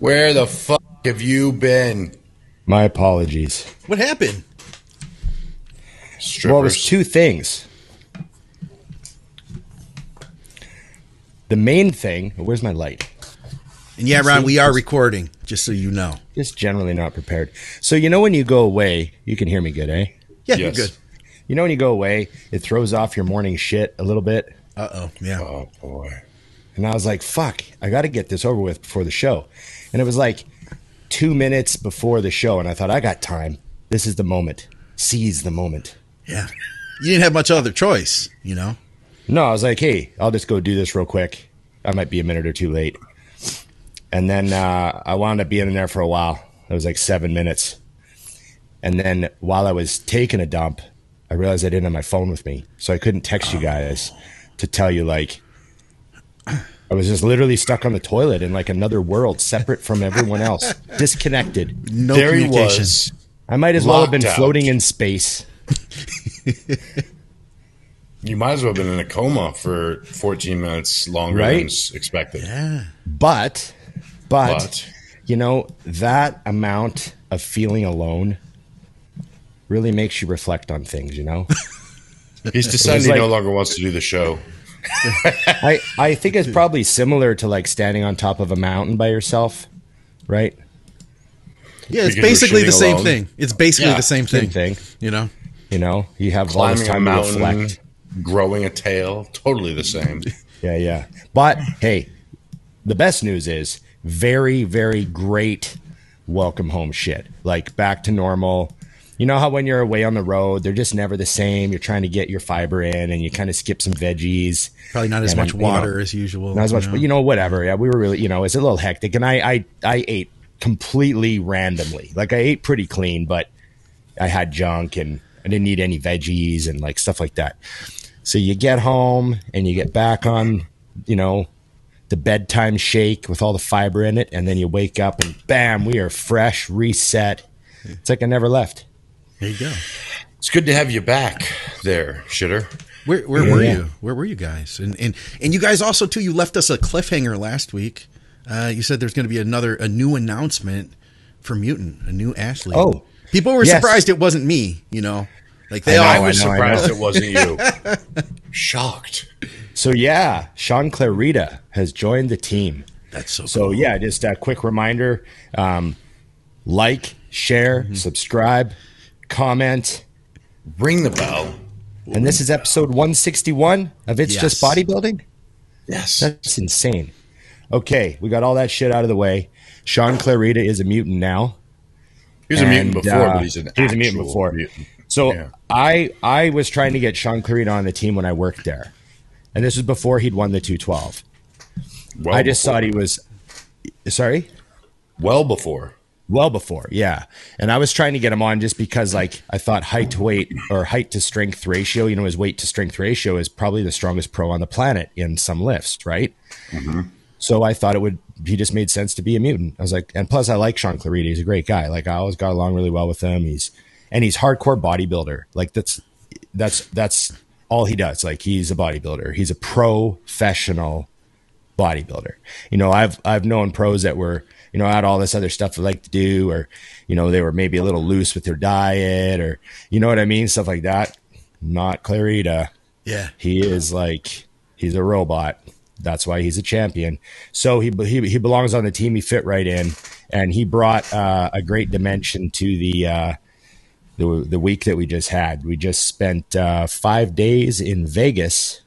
Where the fuck have you been? My apologies. What happened? Strippers. Well, it was two things. The main thing, where's my light? And yeah, Ron, we are recording, just so you know. Just generally not prepared. So, you know, when you go away, you can hear me good, eh? Yeah, Yes. you're good. You know, when you go away, it throws off your morning shit a little bit. Uh oh. Yeah. Oh boy. And I was like, fuck, I got to get this over with before the show. And it was like two minutes before the show. And I thought, I got time. This is the moment. Seize the moment. Yeah. You didn't have much other choice, you know? No, I was like, hey, I'll just go do this real quick. I might be a minute or two late. And then uh, I wound up being in there for a while. It was like seven minutes. And then while I was taking a dump, I realized I didn't have my phone with me. So I couldn't text you guys to tell you, like, I was just literally stuck on the toilet in like another world, separate from everyone else, disconnected. No there he communication. was. I might as well have been out. floating in space. You might as well have been in a coma for 14 minutes longer Right? than expected. Yeah. But, but, But you know, that amount of feeling alone really makes you reflect on things, you know? he's decided he like- no longer wants to do the show. I, I think it's probably similar to like standing on top of a mountain by yourself, right? Yeah, it's Because basically the same alone. thing. It's basically Yeah, the same Same thing. thing. You know? You know, you have all this Climbing a time to mountain, reflect. growing a tail, totally the same. Yeah, yeah. But hey, the best news is very, very great welcome home shit. Like back to normal. You know how when you're away on the road, they're just never the same. You're trying to get your fiber in and you kind of skip some veggies. Probably not as much then, you know, water as usual. Not as much, you know? but you know, whatever. Yeah, we were really, you know, it's a little hectic. And I, I, I ate completely randomly. Like I ate pretty clean, but I had junk and I didn't eat any veggies and like stuff like that. So you get home and you get back on, you know, the bedtime shake with all the fiber in it, and then you wake up and bam, we are fresh, reset. It's like I never left. There you go. It's good to have you back there, shitter. Where where were you? Where were you guys? And and and you guys also too. You left us a cliffhanger last week. Uh, you said there's going to be another a new announcement for Mutant, a new Ashley. Oh. people were Yes. surprised it wasn't me. You know, like they I know, all. I was know, surprised know. it wasn't you. Shocked. So yeah, Shaun Clarida has joined the team. That's so. So cool. yeah, just a quick reminder: um, like, share, Mm-hmm. subscribe, comment, Ring the bell. and this is episode 161 of It's Just Bodybuilding. Yes. That's insane. Okay, we got all that shit out of the way. Shaun Clarida is a mutant now. He was a mutant before, uh, but he's an he was a mutant before. mutant. So Yeah. I I was trying to get Shaun Clarida on the team when I worked there, and this was before he'd won the 212. Well I just before. thought he was. Sorry. well before. Well before, yeah. And I was trying to get him on just because, like, I thought height to weight or height to strength ratio, you know, his weight to strength ratio is probably the strongest pro on the planet in some lifts, right? Mm-hmm. So I thought it would, he just made sense to be a mutant. I was like, and plus I like Shaun Clarida. He's a great guy. Like, I always got along really well with him. He's, and he's hardcore bodybuilder. Like, that's, that's, that's all he does. Like, he's a bodybuilder. He's a professional bodybuilder. You know, I've I've known pros that were, you know, had all this other stuff they like to do, or you know, they were maybe a little loose with their diet, or you know what I mean, stuff like that. Not Clarida. yeah, He is like he's a robot. That's why he's a champion. So he he he belongs on the team. He fit right in, and he brought uh, a great dimension to the. Uh, the, the week that we just had, we just spent uh, five days in Vegas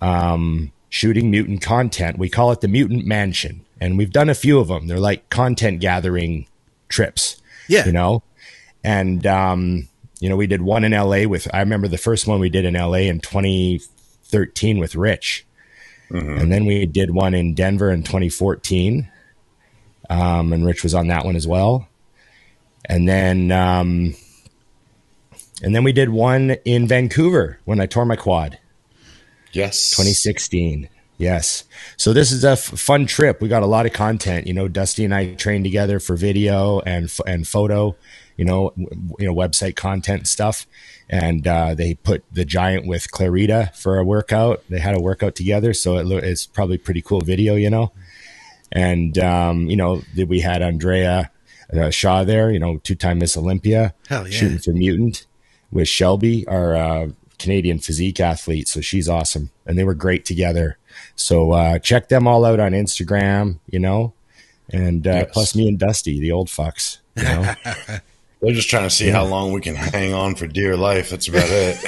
um, shooting mutant content. We call it the Mutant Mansion, and we've done a few of them. They're like content gathering trips. Yeah. you know, and um, you know, we did one in L.A. with. I remember the first one we did in L.A. in 2013 with Rich, and then we did one in Denver in 2014, um, and Rich was on that one as well. And then, um, and then we did one in Vancouver when I tore my quad. Yes. 2016. Yes. So this is a f- fun trip. We got a lot of content. You know, Dusty and I trained together for video and f- and photo. You know, w- you know, website content and stuff. And uh, they put the giant with Clarida for a workout. They had a workout together, so it lo- it's probably pretty cool video. You know. and um, you know we had Andrea uh, Shaw there, you know, two-time Miss Olympia, yeah. shooting for Mutant with Shelby, our uh, Canadian physique athlete. So she's awesome, and they were great together. So uh, check them all out on Instagram, you know, and uh, Yes. plus me and Dusty, the old fucks. You know? They're just trying to see how long we can hang on for dear life. That's about it.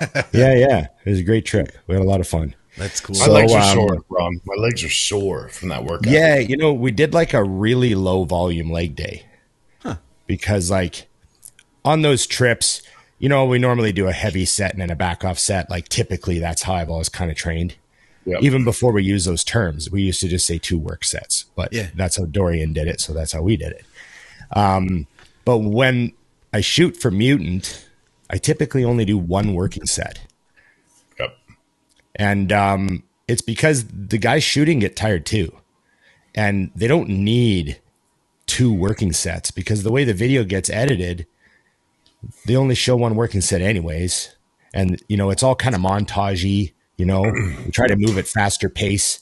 yeah, yeah, it was a great trip. We had a lot of fun. That's cool. My So, legs are um, sore, Ron. My legs are sore from that workout. Yeah, you know, we did like a really low volume leg day. Huh. Because like on those trips, you know, we normally do a heavy set and then a back off set. Like typically that's how I've always kind of trained. Yep. Even before we use those terms, we used to just say two work sets. But Yeah. that's how Dorian did it, so that's how we did it. Um, but when I shoot for mutant, I typically only do one working set. Yep. And um, it's because the guys shooting get tired too. And they don't need two working sets because the way the video gets edited, they only show one working set anyways. And, you know, it's all kind of montagey, you know, we try to move at faster pace.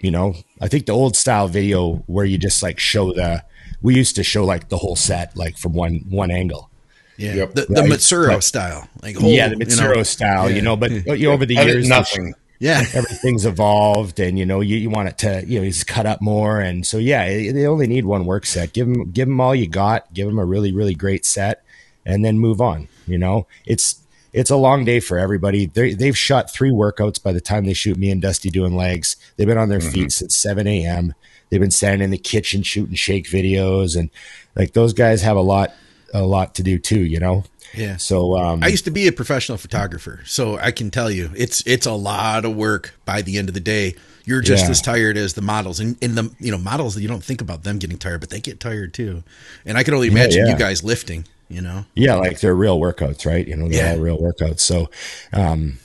You know, I think the old style video where you just like show the, we used to show like the whole set, like from one, one angle. yeah. Yep. The, the Right. Matsuro Right. style. Like yeah, whole, the you know. Mitsuro style, you know, but you know, over the years, nothing. Yeah. everything's evolved and you know you, you want it to you know it's cut up more and so yeah they they only need one work set give them give them all you got give them a really really great set and then move on you know it's it's a long day for everybody they they've shot three workouts by the time they shoot me and dusty doing legs they've been on their feet since 7 a.m they've been standing in the kitchen shooting shake videos and like those guys have a lot a lot to do too you know Yeah. so um I used to be a professional photographer, so I can tell you it's it's a lot of work by the end of the day. You're just Yeah. as tired as the models. And in the you know, models you don't think about them getting tired, but they get tired too. And I can only imagine yeah. you guys lifting, you know. Yeah, like they're real workouts, right? You know, they're Yeah. all real workouts. So, um,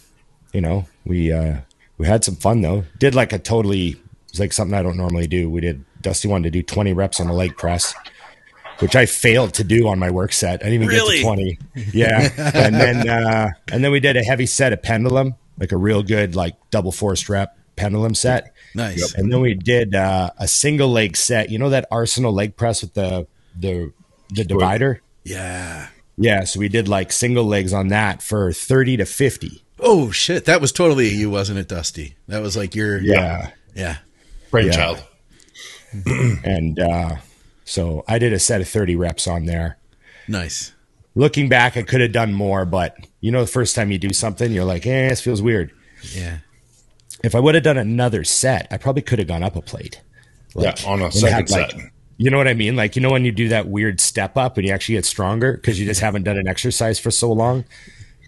you know, we uh we had some fun though. Did like a totally it's like something I don't normally do. We did Dusty wanted to do 20 reps on the leg press, which I failed to do on my work set. I didn't even Really? get to 20. Yeah. and then uh and then we did a heavy set of pendulum, like a real good like double forced rep pendulum set. Nice. And then we did uh, a single leg set. You know that Arsenal leg press with the the the divider? Yeah. Yeah, so we did like single legs on that for 30 to 50. Oh shit, that was totally you, wasn't it, Dusty? That was like your Yeah. yeah. Brainchild. And uh, so I did a set of 30 reps on there. Nice. Looking back, I could have done more, but you know, the first time you do something, you're like, eh, this feels weird. Yeah. If I would have done another set, I probably could have gone up a plate. Yeah, on a second had, set. like- you know what I mean? Like, you know, when you do that weird step up and you actually get stronger because you just haven't done an exercise for so long.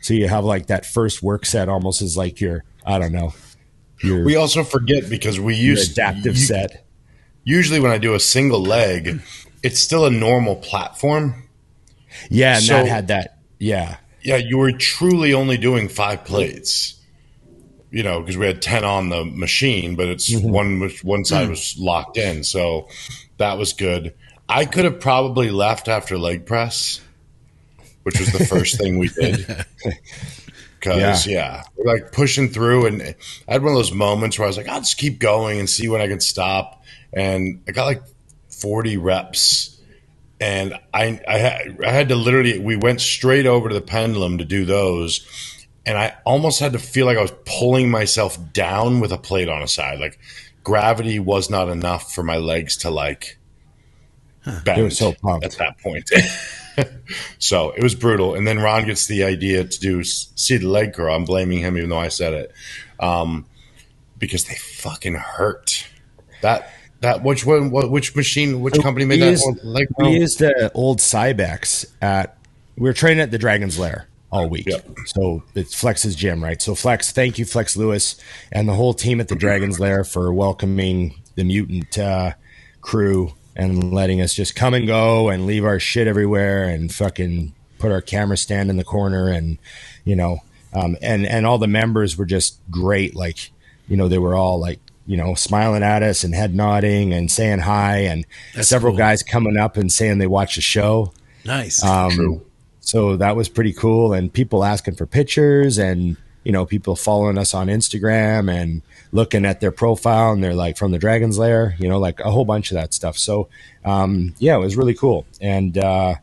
So you have like that first work set almost as like your, I don't know, your, we also forget because we use adaptive u- set. Usually, when I do a single leg, it's still a normal platform. Yeah, and So- that had that. Yeah, Yeah, you were truly only doing five plates. You know, because we had ten on the machine, but it's Mm-hmm. one one side was locked in, so that was good. I could have probably left after leg press, which was the first thing we did. Because yeah. we're like pushing through, and I had one of those moments where I was like, "I'll just keep going and see when I can stop." And I got like forty reps, and I I had I had to literally we went straight over to the pendulum to do those, and I almost had to feel like I was pulling myself down with a plate on a side, like gravity was not enough for my legs to like bend They were so pumped. at that point. so it was brutal. And then Ron gets the idea to do see the leg curl. I'm blaming him, even though I said it, um, because they fucking hurt. That that which one? What, which machine? Which company made we that used, leg we used the old Cybex at we were training at the Dragon's Lair all week. Yep. So it's Flex's gym, right? So Flex, thank you, Flex Lewis, and the whole team at the Dragon's Lair for welcoming the mutant uh, crew and letting us just come and go and leave our shit everywhere and fucking put our camera stand in the corner and you know um, and and all the members were just great like you know they were all like you know smiling at us and head nodding and saying hi and That's several cool. guys coming up and saying they watched the show Nice. um, True. So that was pretty cool and people asking for pictures and you know, people following us on Instagram and looking at their profile and they're like from the Dragon's Lair, you know, like a whole bunch of that stuff. So, um, yeah, it was really cool. And, uh,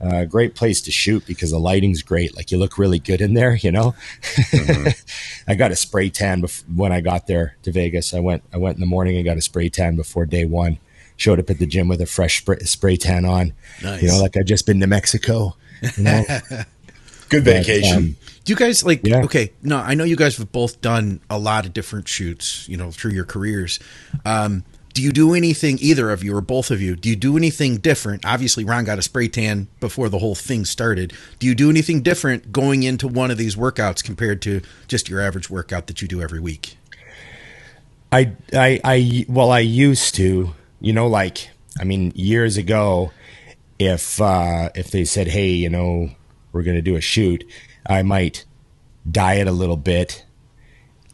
uh, great place to shoot because the lighting's great. Like you look really good in there, you know. Mm-hmm. I got a spray tan bef- when I got there to Vegas. I went I went in the morning and got a spray tan before day one. Showed up at the gym with a fresh spray, spray tan on. Nice. You know, like I just been to Mexico. You know? good vacation. But, um, do you guys like? Yeah. Okay, no, I know you guys have both done a lot of different shoots. You know, through your careers. Um, do you do anything either of you or both of you do you do anything different obviously ron got a spray tan before the whole thing started do you do anything different going into one of these workouts compared to just your average workout that you do every week i i i well i used to you know like i mean years ago if uh if they said hey you know we're going to do a shoot i might diet a little bit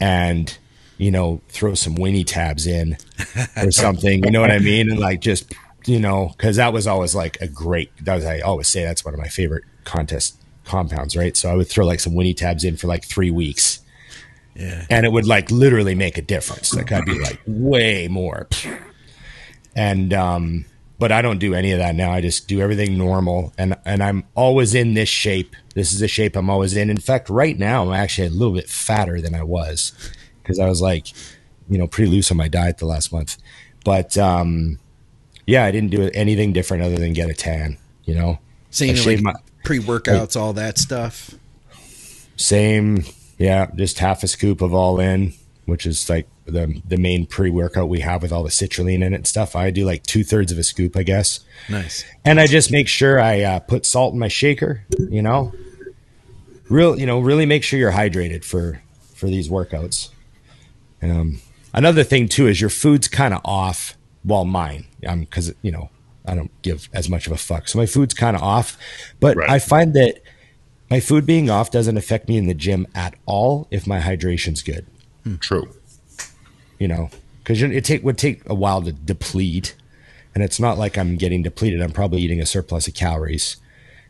and you know, throw some Winnie tabs in or something. You know what I mean? And like just, you know, because that was always like a great. That was I always say that's one of my favorite contest compounds, right? So I would throw like some Winnie tabs in for like three weeks. Yeah. And it would like literally make a difference. Like I'd be like way more. And um, but I don't do any of that now. I just do everything normal and and I'm always in this shape. This is the shape I'm always in. In fact, right now I'm actually a little bit fatter than I was because I was like, you know, pretty loose on my diet the last month. But um, yeah, I didn't do anything different other than get a tan. You know, same like my, pre workouts, like, all that stuff. Same, yeah, just half a scoop of all in, which is like the the main pre workout we have with all the citrulline in it and stuff. I do like two thirds of a scoop, I guess. Nice. And I just make sure I uh, put salt in my shaker. You know, real, you know, really make sure you're hydrated for for these workouts. Um, another thing too is your food's kind of off. Well, mine, because um, you know I don't give as much of a fuck, so my food's kind of off. But right. I find that my food being off doesn't affect me in the gym at all if my hydration's good. Hmm. True. You know, because it take would take a while to deplete, and it's not like I'm getting depleted. I'm probably eating a surplus of calories,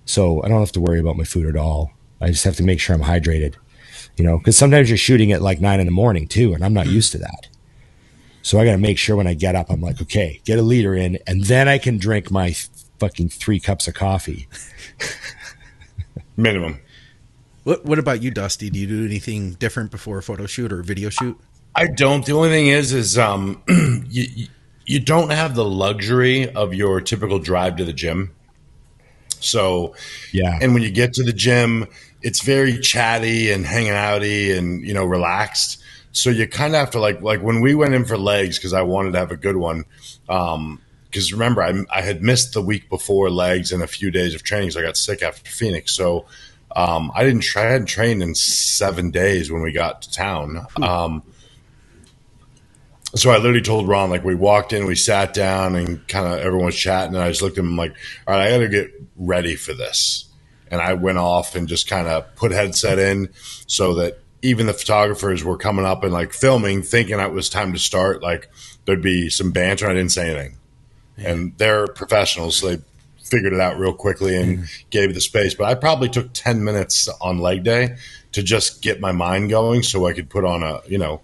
so I don't have to worry about my food at all. I just have to make sure I'm hydrated you know, because sometimes you're shooting at like nine in the morning too, and I'm not used to that. So I got to make sure when I get up, I'm like, okay, get a liter in, and then I can drink my fucking three cups of coffee. Minimum. What What about you, Dusty? Do you do anything different before a photo shoot or a video shoot? I don't. The only thing is, is um, you you don't have the luxury of your typical drive to the gym. So, yeah. And when you get to the gym, it's very chatty and hanging outy and you know relaxed. So you kind of have to like like when we went in for legs because I wanted to have a good one. Um, because remember, I, I had missed the week before legs and a few days of training, so I got sick after Phoenix. So um, I didn't try. I hadn't trained in seven days when we got to town. Um, so I literally told Ron, like, we walked in, we sat down, and kind of everyone was chatting, and I just looked at him like, all right, I got to get ready for this and I went off and just kind of put headset in so that even the photographers were coming up and like filming, thinking it was time to start. Like there'd be some banter. I didn't say anything, yeah. and they're professionals. So they figured it out real quickly and mm-hmm. gave the space. But I probably took ten minutes on leg day to just get my mind going, so I could put on a you know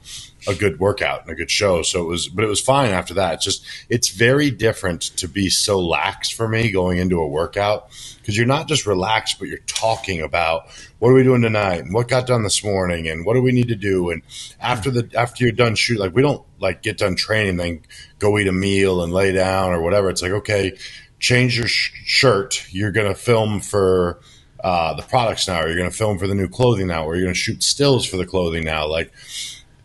a good workout and a good show. So it was, but it was fine after that. It's just, it's very different to be so lax for me going into a workout because you're not just relaxed, but you're talking about what are we doing tonight and what got done this morning and what do we need to do. And after the, after you're done shoot, like we don't like get done training, then go eat a meal and lay down or whatever. It's like, okay, change your sh- shirt. You're going to film for, uh, the products now, or you're going to film for the new clothing now, or you're going to shoot stills for the clothing now. Like,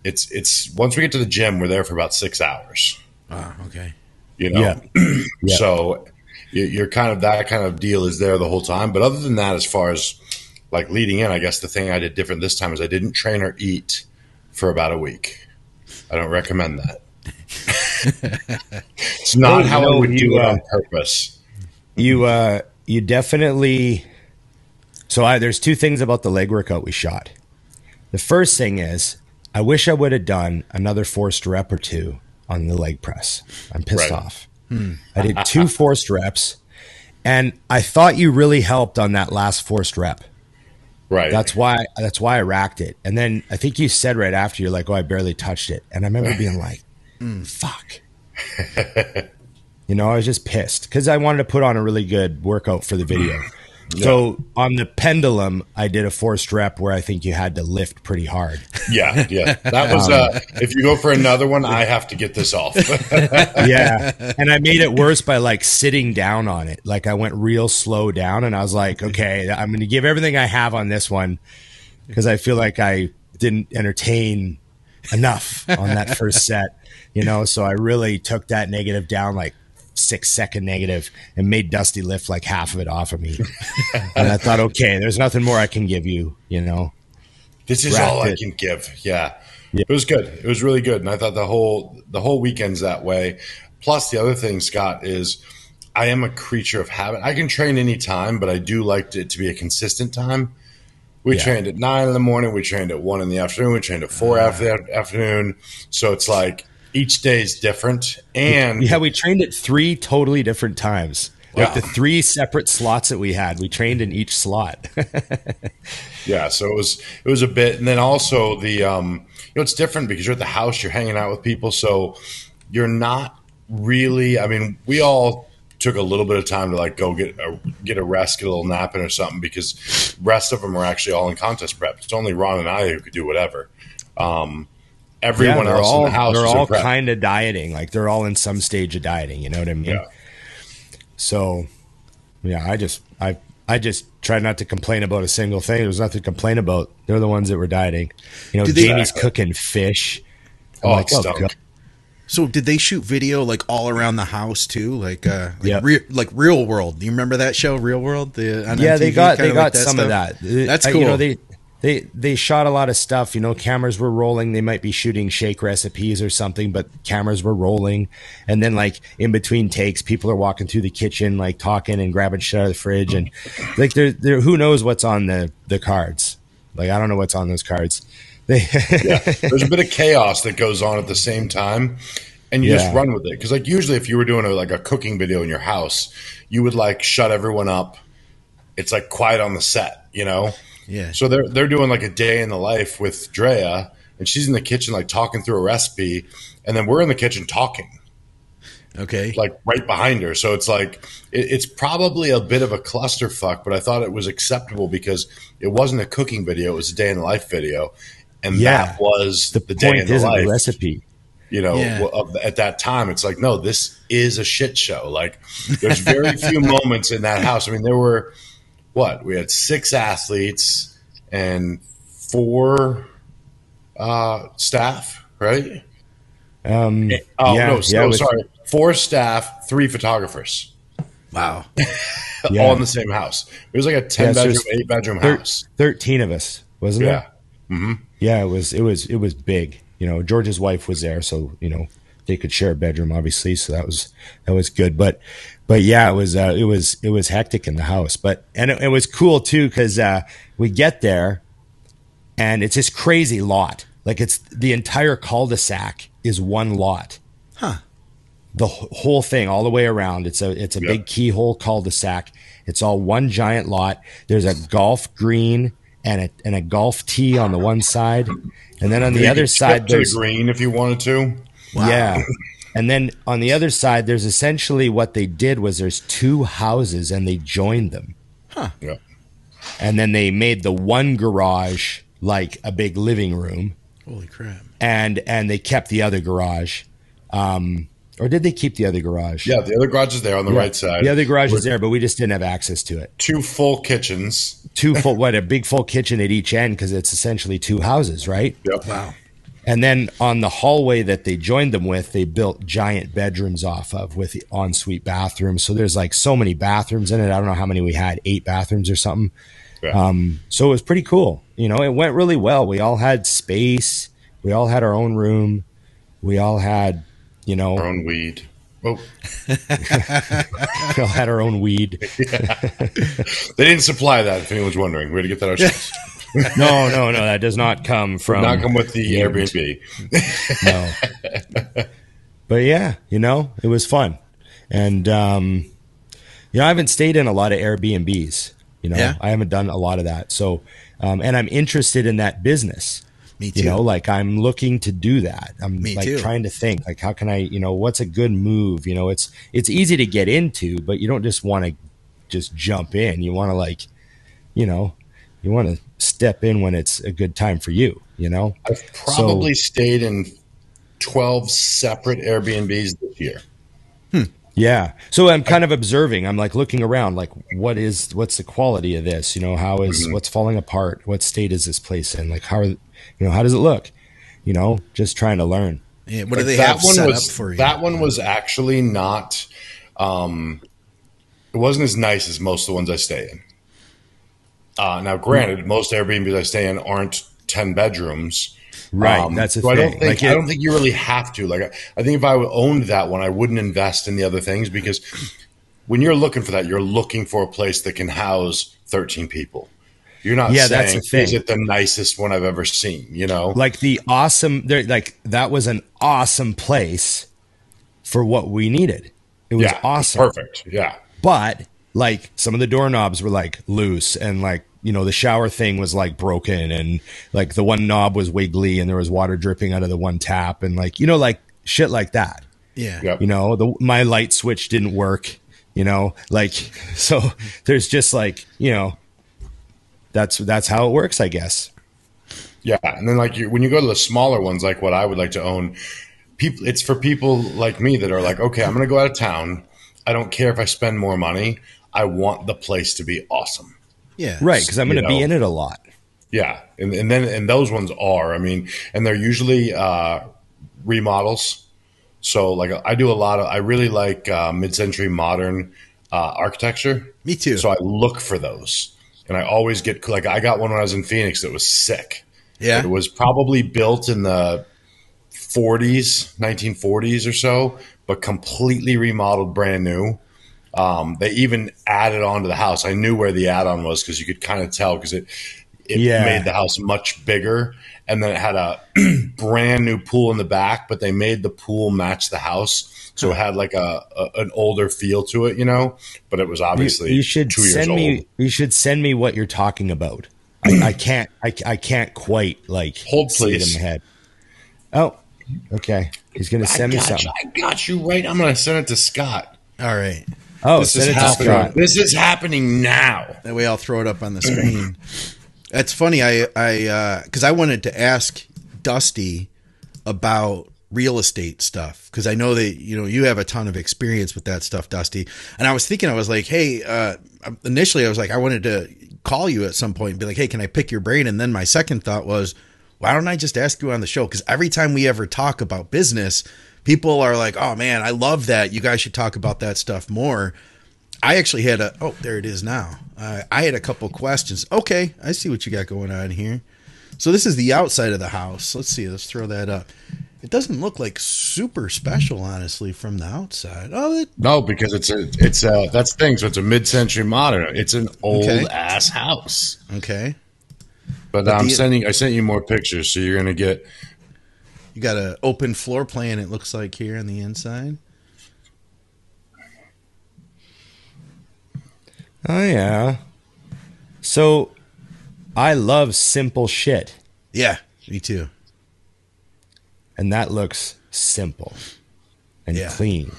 it's it's once we get to the gym, we're there for about six hours. Ah, okay. You know, yeah. yeah. so you're kind of that kind of deal is there the whole time. But other than that, as far as like leading in, I guess the thing I did different this time is I didn't train or eat for about a week. I don't recommend that. It's not how I would do uh, it on purpose. You uh, you definitely. So I, there's two things about the leg workout we shot. The first thing is I wish I would have done another forced rep or two on the leg press. I'm pissed right. off. Hmm. I did two forced reps, and I thought you really helped on that last forced rep. Right. That's why that's why I racked it. And then I think you said right after you're like, "Oh, I barely touched it." And I remember being like, mm, "Fuck." you know, I was just pissed cuz I wanted to put on a really good workout for the video. So on the pendulum, I did a forced rep where I think you had to lift pretty hard. Yeah, yeah. That was uh if you go for another one, I have to get this off. yeah. And I made it worse by like sitting down on it. Like I went real slow down and I was like, okay, I'm going to give everything I have on this one because I feel like I didn't entertain enough on that first set, you know, so I really took that negative down like six second negative and made Dusty lift like half of it off of me. and I thought, okay, there's nothing more I can give you, you know. This is all it. I can give. Yeah. yeah. It was good. It was really good. And I thought the whole the whole weekend's that way. Plus the other thing, Scott, is I am a creature of habit. I can train any time, but I do like it to be a consistent time. We yeah. trained at nine in the morning. We trained at one in the afternoon. We trained at four uh, after the afternoon. So it's like each day is different. And yeah, we trained at three totally different times. Like the three separate slots that we had, we trained in each slot. yeah, so it was it was a bit, and then also the um, you know it's different because you're at the house, you're hanging out with people, so you're not really. I mean, we all took a little bit of time to like go get a get a rest, get a little napping or something because rest of them are actually all in contest prep. It's only Ron and I who could do whatever. Um, everyone yeah, else all, in the house. They're all kind of dieting. Like they're all in some stage of dieting. You know what I mean? Yeah. So, yeah, I just I I just try not to complain about a single thing. There's nothing to complain about. They're the ones that were dieting. You know, did Jamie's they, cooking fish. I'm oh, like, oh, so did they shoot video like all around the house too, like uh, like, yeah. Re- like Real World? Do you remember that show, Real World? The yeah, MTV, they got they got like some stuff? of that. That's cool. I, you know, they they they shot a lot of stuff. You know, cameras were rolling. They might be shooting shake recipes or something, but cameras were rolling. And then like in between takes, people are walking through the kitchen, like talking and grabbing shit out of the fridge, and like there there who knows what's on the the cards. Like I don't know what's on those cards. yeah, there's a bit of chaos that goes on at the same time, and you yeah. just run with it. Because like usually, if you were doing a, like a cooking video in your house, you would like shut everyone up. It's like quiet on the set, you know yeah. So they're they're doing like a day in the life with Drea, and she's in the kitchen like talking through a recipe, and then we're in the kitchen talking. Okay. Like right behind her. So it's like it, it's probably a bit of a clusterfuck, but I thought it was acceptable because it wasn't a cooking video; it was a day in the life video, and yeah. that was the, the day in the life recipe. You know, yeah. at that time, it's like, no, this is a shit show. Like, there's very few moments in that house. I mean, there were what we had six athletes and four uh, staff, right? Um, oh yeah, no, so, yeah, sorry, four staff, three photographers. Wow, yeah. all in the same house. It was like a ten bedroom, eight bedroom thir- house. Thirteen of us, wasn't it? yeah. Mm-hmm. Yeah, it was. It was. It was big. You know, George's wife was there, so you know they could share a bedroom, obviously. So that was that was good. But but yeah, it was uh, it was it was hectic in the house. But and it, it was cool too because uh, we get there, and it's this crazy lot. Like it's the entire cul-de-sac is one lot. Huh. The whole thing, all the way around. It's a it's a yep. big keyhole cul-de-sac. It's all one giant lot. There's a golf green and a and a golf tee on the one side, and then on the other side there's a green if you wanted to. Wow. Yeah. And then on the other side, there's essentially what they did was there's two houses and they joined them. Huh. Yeah. And then they made the one garage like a big living room. Holy crap. And and they kept the other garage. Um, or did they keep the other garage? Yeah, the other garage is there on the yeah. right side. The other garage We're, is there, but we just didn't have access to it. Two full kitchens. Two full, what, a big full kitchen at each end because it's essentially two houses, right? Yep. Wow. And then on the hallway that they joined them with, they built giant bedrooms off of with the ensuite bathrooms. So there's like so many bathrooms in it. I don't know how many we had, eight bathrooms or something. Yeah. Um, so it was pretty cool. You know, it went really well. We all had space. We all had our own room. We all had, you know, our own weed. Oh. we all had our own weed. yeah. They didn't supply that, if anyone's wondering. We had to get that ourselves. no, no, no. That does not come from. Not come with the Airbnb. no. But yeah, you know, it was fun, and um, you know, I haven't stayed in a lot of Airbnbs. You know, yeah. I haven't done a lot of that. So um, and I'm interested in that business. Me too. You know, like I'm looking to do that. I'm Me like too. trying to think, like how can I, you know, what's a good move? You know, it's it's easy to get into, but you don't just want to just jump in. You want to like, you know, you want to step in when it's a good time for you. You know, I've probably stayed in 12 separate Airbnbs this year. Yeah. So I'm kind of observing. I'm like looking around, like what is what's the quality of this? You know, how is- Mm-hmm. what's falling apart? What state is this place in? Like how are you know how does it look? You know, just trying to learn. Yeah, what do they that have one set was, up for you? That one was actually not. Um, it wasn't as nice as most of the ones I stay in. Uh, now, granted, most Airbnbs I stay in aren't ten bedrooms. Right, that's the so I don't think Like I don't think you really have to. Like, I, I think if I owned that one, I wouldn't invest in the other things because when you're looking for that, you're looking for a place that can house thirteen people. You're not Yeah, that's saying the thing. is it the nicest one I've ever seen. You know, Like the awesome there like that was an awesome place for what we needed. It was yeah, awesome. perfect. Yeah, but like some of the doorknobs were like loose and like you know the shower thing was like broken and like the one knob was wiggly and there was water dripping out of the one tap and like you know like shit like that yeah. Yep. you know the my light switch didn't work you know like so there's just like you know that's that's how it works i guess Yeah, and then like you, when you go to the smaller ones, like what I would like to own, people, it's for people like me that are like, okay, I'm going to go out of town. I don't care if I spend more money. I want the place to be awesome. Yeah. right because i'm going to be in it a lot Yeah, and and then and those ones are, I mean, and they're usually uh, remodels. So like I do a lot of, I really like uh, mid-century modern uh, architecture. Me too. So I look for those, and I always get like I got one when I was in Phoenix that was sick. Yeah. It was probably built in the 40s, 1940s or so, but completely remodeled, brand new. Um, they even added on to the house. I knew where the add-on was because you could kind of tell because it it Yeah. made the house much bigger, and then it had a brand new pool in the back. But they made the pool match the house, so it had like a, a an older feel to it, you know. But it was obviously you should two years send old. me you should send me what you're talking about I, I can't I, I can't quite like Hold, see it please. in my head oh okay he's gonna send me I got something You, I got you right. I'm going to send it to Scott. All right. Oh This is send it to happening. This is happening now. That way I'll throw it up on the screen. That's funny. I I because I wanted to ask Dusty about real estate stuff because I know that you know you have a ton of experience with that stuff, Dusty. And I was thinking, I was like, hey, uh, initially I was like, I wanted to call you at some point and be like, hey, can I pick your brain? And then my second thought was, why don't I just ask you on the show? Because every time we ever talk about business, people are like, oh man, I love that. You guys should talk about that stuff more. I actually had a oh there it is now. Uh, I had a couple questions. Okay, I see what you got going on here. So this is the outside of the house. Let's see. Let's throw that up. It doesn't look like super special, honestly, from the outside. Oh, it, No, because it's a it's a that's the thing. So it's a mid-century modern. It's an old Okay. ass house. okay. But, But I'm the- sending I sent you more pictures, so you're gonna get. You got an open floor plan. It looks like here on the inside. oh yeah so I love simple shit Yeah, me too. and that looks simple and Yeah. clean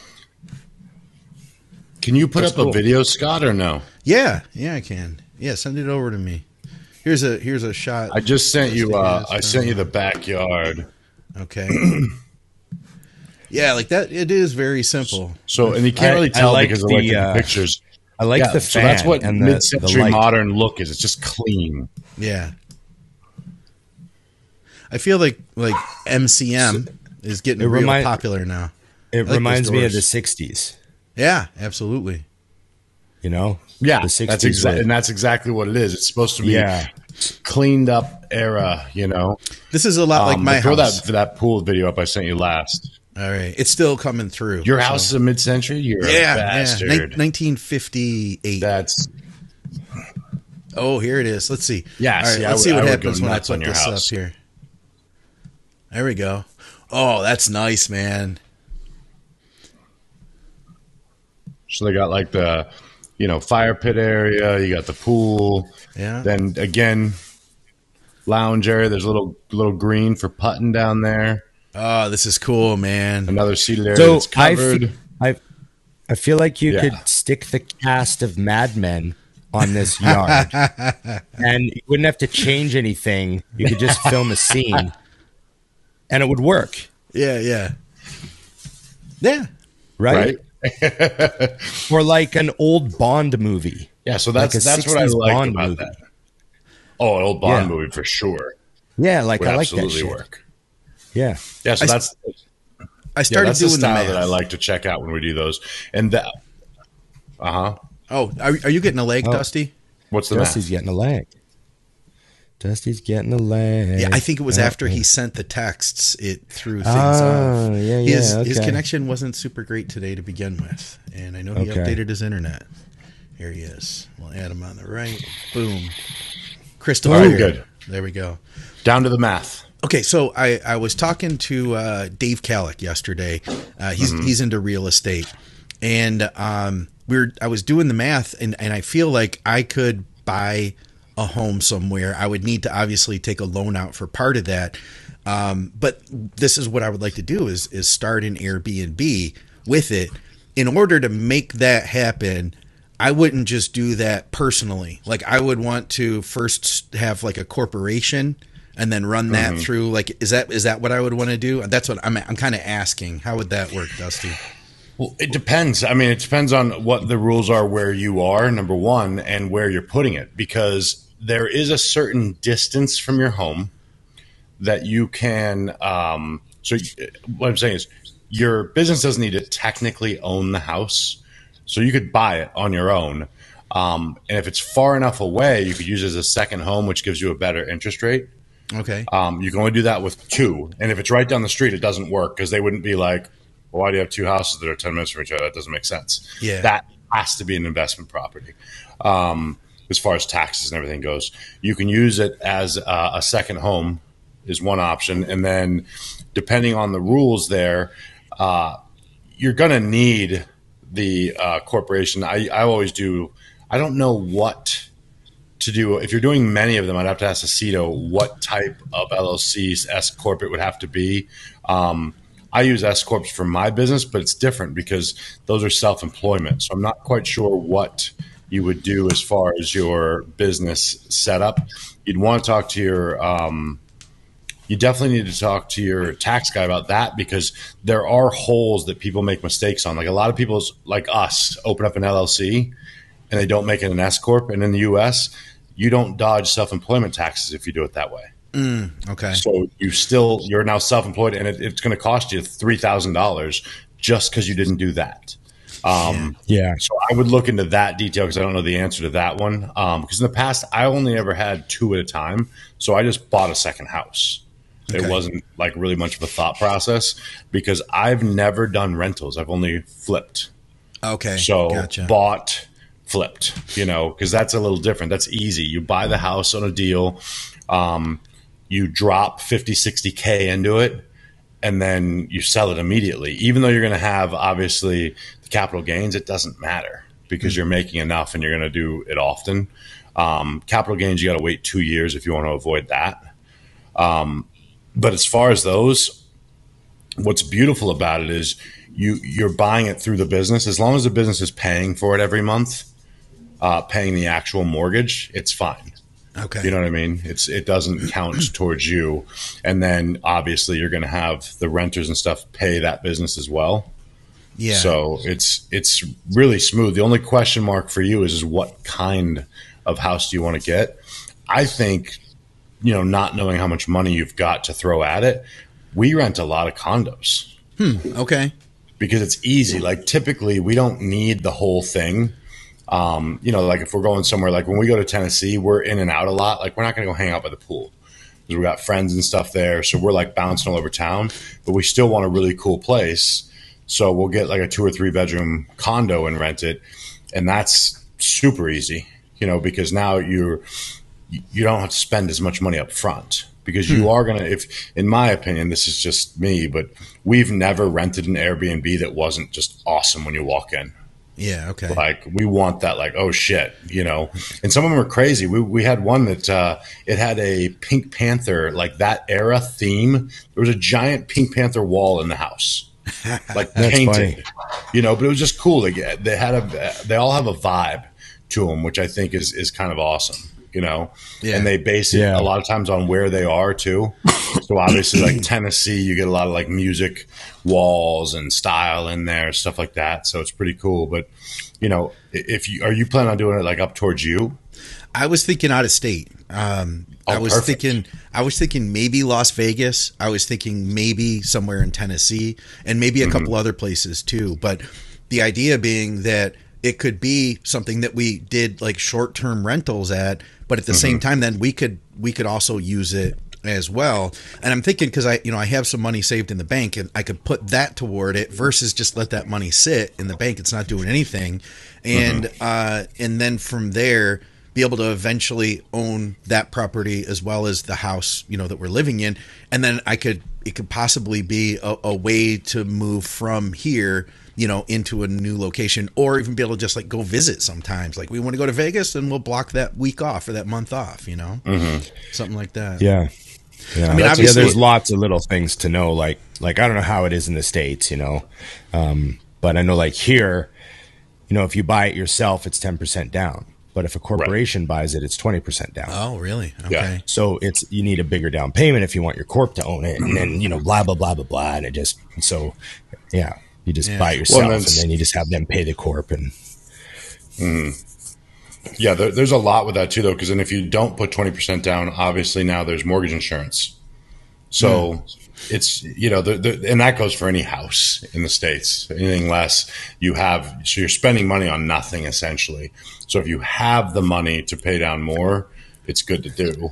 Can you put That's up a video, Scott, or no? Yeah, yeah, I can. Yeah, send it over to me. Here's a here's a shot. I just sent you. Uh, I sent you the backyard. Okay. yeah, like that. It is very simple. So and you can't I- really I tell like because of like the, the uh, pictures. I like Yeah, the so fan that's what and the, the mid-century light. modern look is. It's just clean. Yeah. I feel like like MCM is getting It real remind- popular now. It like reminds me of the '60s. Yeah, absolutely. You know, Yeah, the '60s. that's exactly and that's exactly what it is. It's supposed to be Yeah. Cleaned up era. You know, This is a lot like Um, my but throw house. that that pool video up I sent you last. All right, it's still coming through. Your So- house is a mid-century. You're yeah, a yeah, bastard. fifty eight. That's Oh, here it is. Let's see. Yeah, All right, see, I let's would- see what happens when I put on your this house. up here. There we go. Oh, that's nice, man. So they got like the, you know, fire pit area. You got the pool. Yeah. Then again, lounge area. There's a little little green for putting down there. Oh, this is cool, man. Another seated area So that's I, covered. f- I, I feel like you Yeah. could stick the cast of Mad Men on this yard, and you wouldn't have to change anything. You could just film a scene, and it would work, Yeah, yeah. Yeah. right? right? Or like an old Bond movie. Yeah, so that's Like that's what I like Bond about movie. that. Oh, an old Bond Yeah. movie for sure Yeah, like would I like that shit. work. Yeah, Yeah, so I that's I yeah, started that's the doing the, style math. that I like to check out when we do those. And that, uh huh. Oh, are, are you getting a leg, Oh. Dusty? What's the Dusty's math? getting a leg. Dusty's getting a leg. Yeah, I think it was Yeah. after he sent the texts. It threw things Oh, off. yeah, His yeah. his okay. connection wasn't super great today to begin with, and I know he Okay. updated his internet. Here he is. We'll add him on the right. Boom. Crystal. All right, good. There we go. Down to the math. Okay, so I, I was talking to uh, Dave Calick yesterday. Uh, he's he's into real estate, and um, we are I was doing the math, and, and I feel like I could buy a home somewhere. I would need to obviously take a loan out for part of that, um, but this is what I would like to do is is start an Airbnb with it. In order to make that happen, I wouldn't just do that personally. Like I would want to first have like a corporation and then run that Mm-hmm. through. Like is that is that what I would want to do? That's what I'm I'm kind of asking. How would that work, Dusty? Well, it depends. I mean, it depends on what the rules are where you are, number one, and where you're putting it, because there is a certain distance from your home that you can. Um, so, what I'm saying is, your business doesn't need to technically own the house, so you could buy it on your own. Um, and if it's far enough away, you could use it as a second home, which gives you a better interest rate. Okay. Um, you can only do that with two. And if it's right down the street, it doesn't work because they wouldn't be like, well, why do you have two houses that are 10 minutes from each other? That doesn't make sense. Yeah. That has to be an investment property. Um, as far as taxes and everything goes, you can use it as uh, a second home is one option. And then depending on the rules there, uh, you're going to need the uh, corporation. I, I always do. I don't know what to do. If you're doing many of them, I'd have to ask the CETO what type of LLCs S corp it would have to be. Um, I use S corps for my business, but it's different because those are self employment. So I'm not quite sure what you would do as far as your business setup. You'd want to talk to your. Um, you definitely need to talk to your tax guy about that because there are holes that people make mistakes on. Like a lot of people, like us, open up an LLC and they don't make it an S corp. And in the U.S., you don't dodge self employment taxes if you do it that way. Okay. So you still you're now self employed, and it, it's going to cost you three thousand dollars just because you didn't do that. Um, Yeah. so I would look into that detail because I don't know the answer to that one. Um, because in the past, I only ever had two at a time, so I just bought a second house. Okay. It wasn't like really much of a thought process because I've never done rentals. I've only flipped. Okay. So gotcha. bought, flipped, you know, because that's a little different. That's easy. You buy the house on a deal, um, you drop 50, 60K into it, and then you sell it immediately. Even though you're going to have obviously capital gains, it doesn't matter because you're making enough and you're going to do it often. Um, capital gains, you got to wait two years if you want to avoid that. Um, but as far as those, what's beautiful about it is you you're buying it through the business as long as the business is paying for it every month uh, paying the actual mortgage it's fine okay. you know what i mean it's it doesn't count towards you and then obviously you're going to have the renters and stuff pay that business as well yeah. so it's it's really smooth the only question mark for you is, is what kind of house do you want to get i think you know not knowing how much money you've got to throw at it we rent a lot of condos okay. because it's easy. Like typically, we don't need the whole thing. Um, you know, like if we're going somewhere, like when we go to Tennessee, we're in and out a lot. Like we're not going to go hang out by the pool because we got friends and stuff there. So we're like bouncing all over town, but we still want a really cool place. So we'll get like a two or three bedroom condo and rent it, and that's super easy. You know, because now you're you don't have to spend as much money up front because you are going to if in my opinion this is just me but we've never rented an airbnb that wasn't just awesome when you walk in Yeah, okay. Like we want that, like, oh shit, you know. And some of them are crazy. We we had one that uh it had a Pink Panther, like that era theme. There was a giant Pink Panther wall in the house. Like painted. Funny. You know, but it was just cool. They get they had a they all have a vibe to them, which I think is is kind of awesome you know, yeah. and they base it yeah. a lot of times on where they are too. So obviously, like Tennessee, you get a lot of like music walls and style in there, stuff like that. So it's pretty cool. But you know, if you are you planning on doing it like up towards you? I was thinking out of state. Um, oh, I was perfect. thinking, I was thinking maybe Las Vegas. I was thinking maybe somewhere in Tennessee, and maybe a mm-hmm. couple other places too. But the idea being that it could be something that we did like short term rentals at, but at the mm-hmm. same time, then we could we could also use it as well. And I'm thinking because I you know I have some money saved in the bank and I could put that toward it versus just let that money sit in the bank. It's not doing anything, and mm-hmm. uh, and then from there be able to eventually own that property as well as the house you know that we're living in, and then I could it could possibly be a, a way to move from here you know, into a new location or even be able to just like go visit sometimes. Like we want to go to Vegas and we'll block that week off or that month off, you know, mm-hmm. something like that. Yeah. Yeah. I mean, obviously, yeah, there's lots of little things to know. Like, like I don't know how it is in the states, you know, um, but I know like here, you know, if you buy it yourself, it's ten percent down. But if a corporation right. buys it, it's twenty percent down. Oh, really? Okay. Yeah. So it's you need a bigger down payment if you want your corp to own it, and then you know, blah blah blah blah blah, and it just so yeah. You just yeah. buy yourself, well, and, and, then you just have them pay the corp. And mm. yeah, there, there's a lot with that too, though. Because then if you don't put twenty percent down, obviously now there's mortgage insurance. So mm. It's you know, the, the, and that goes for any house in the states. Anything less, you have so you're spending money on nothing essentially. So if you have the money to pay down more, it's good to do.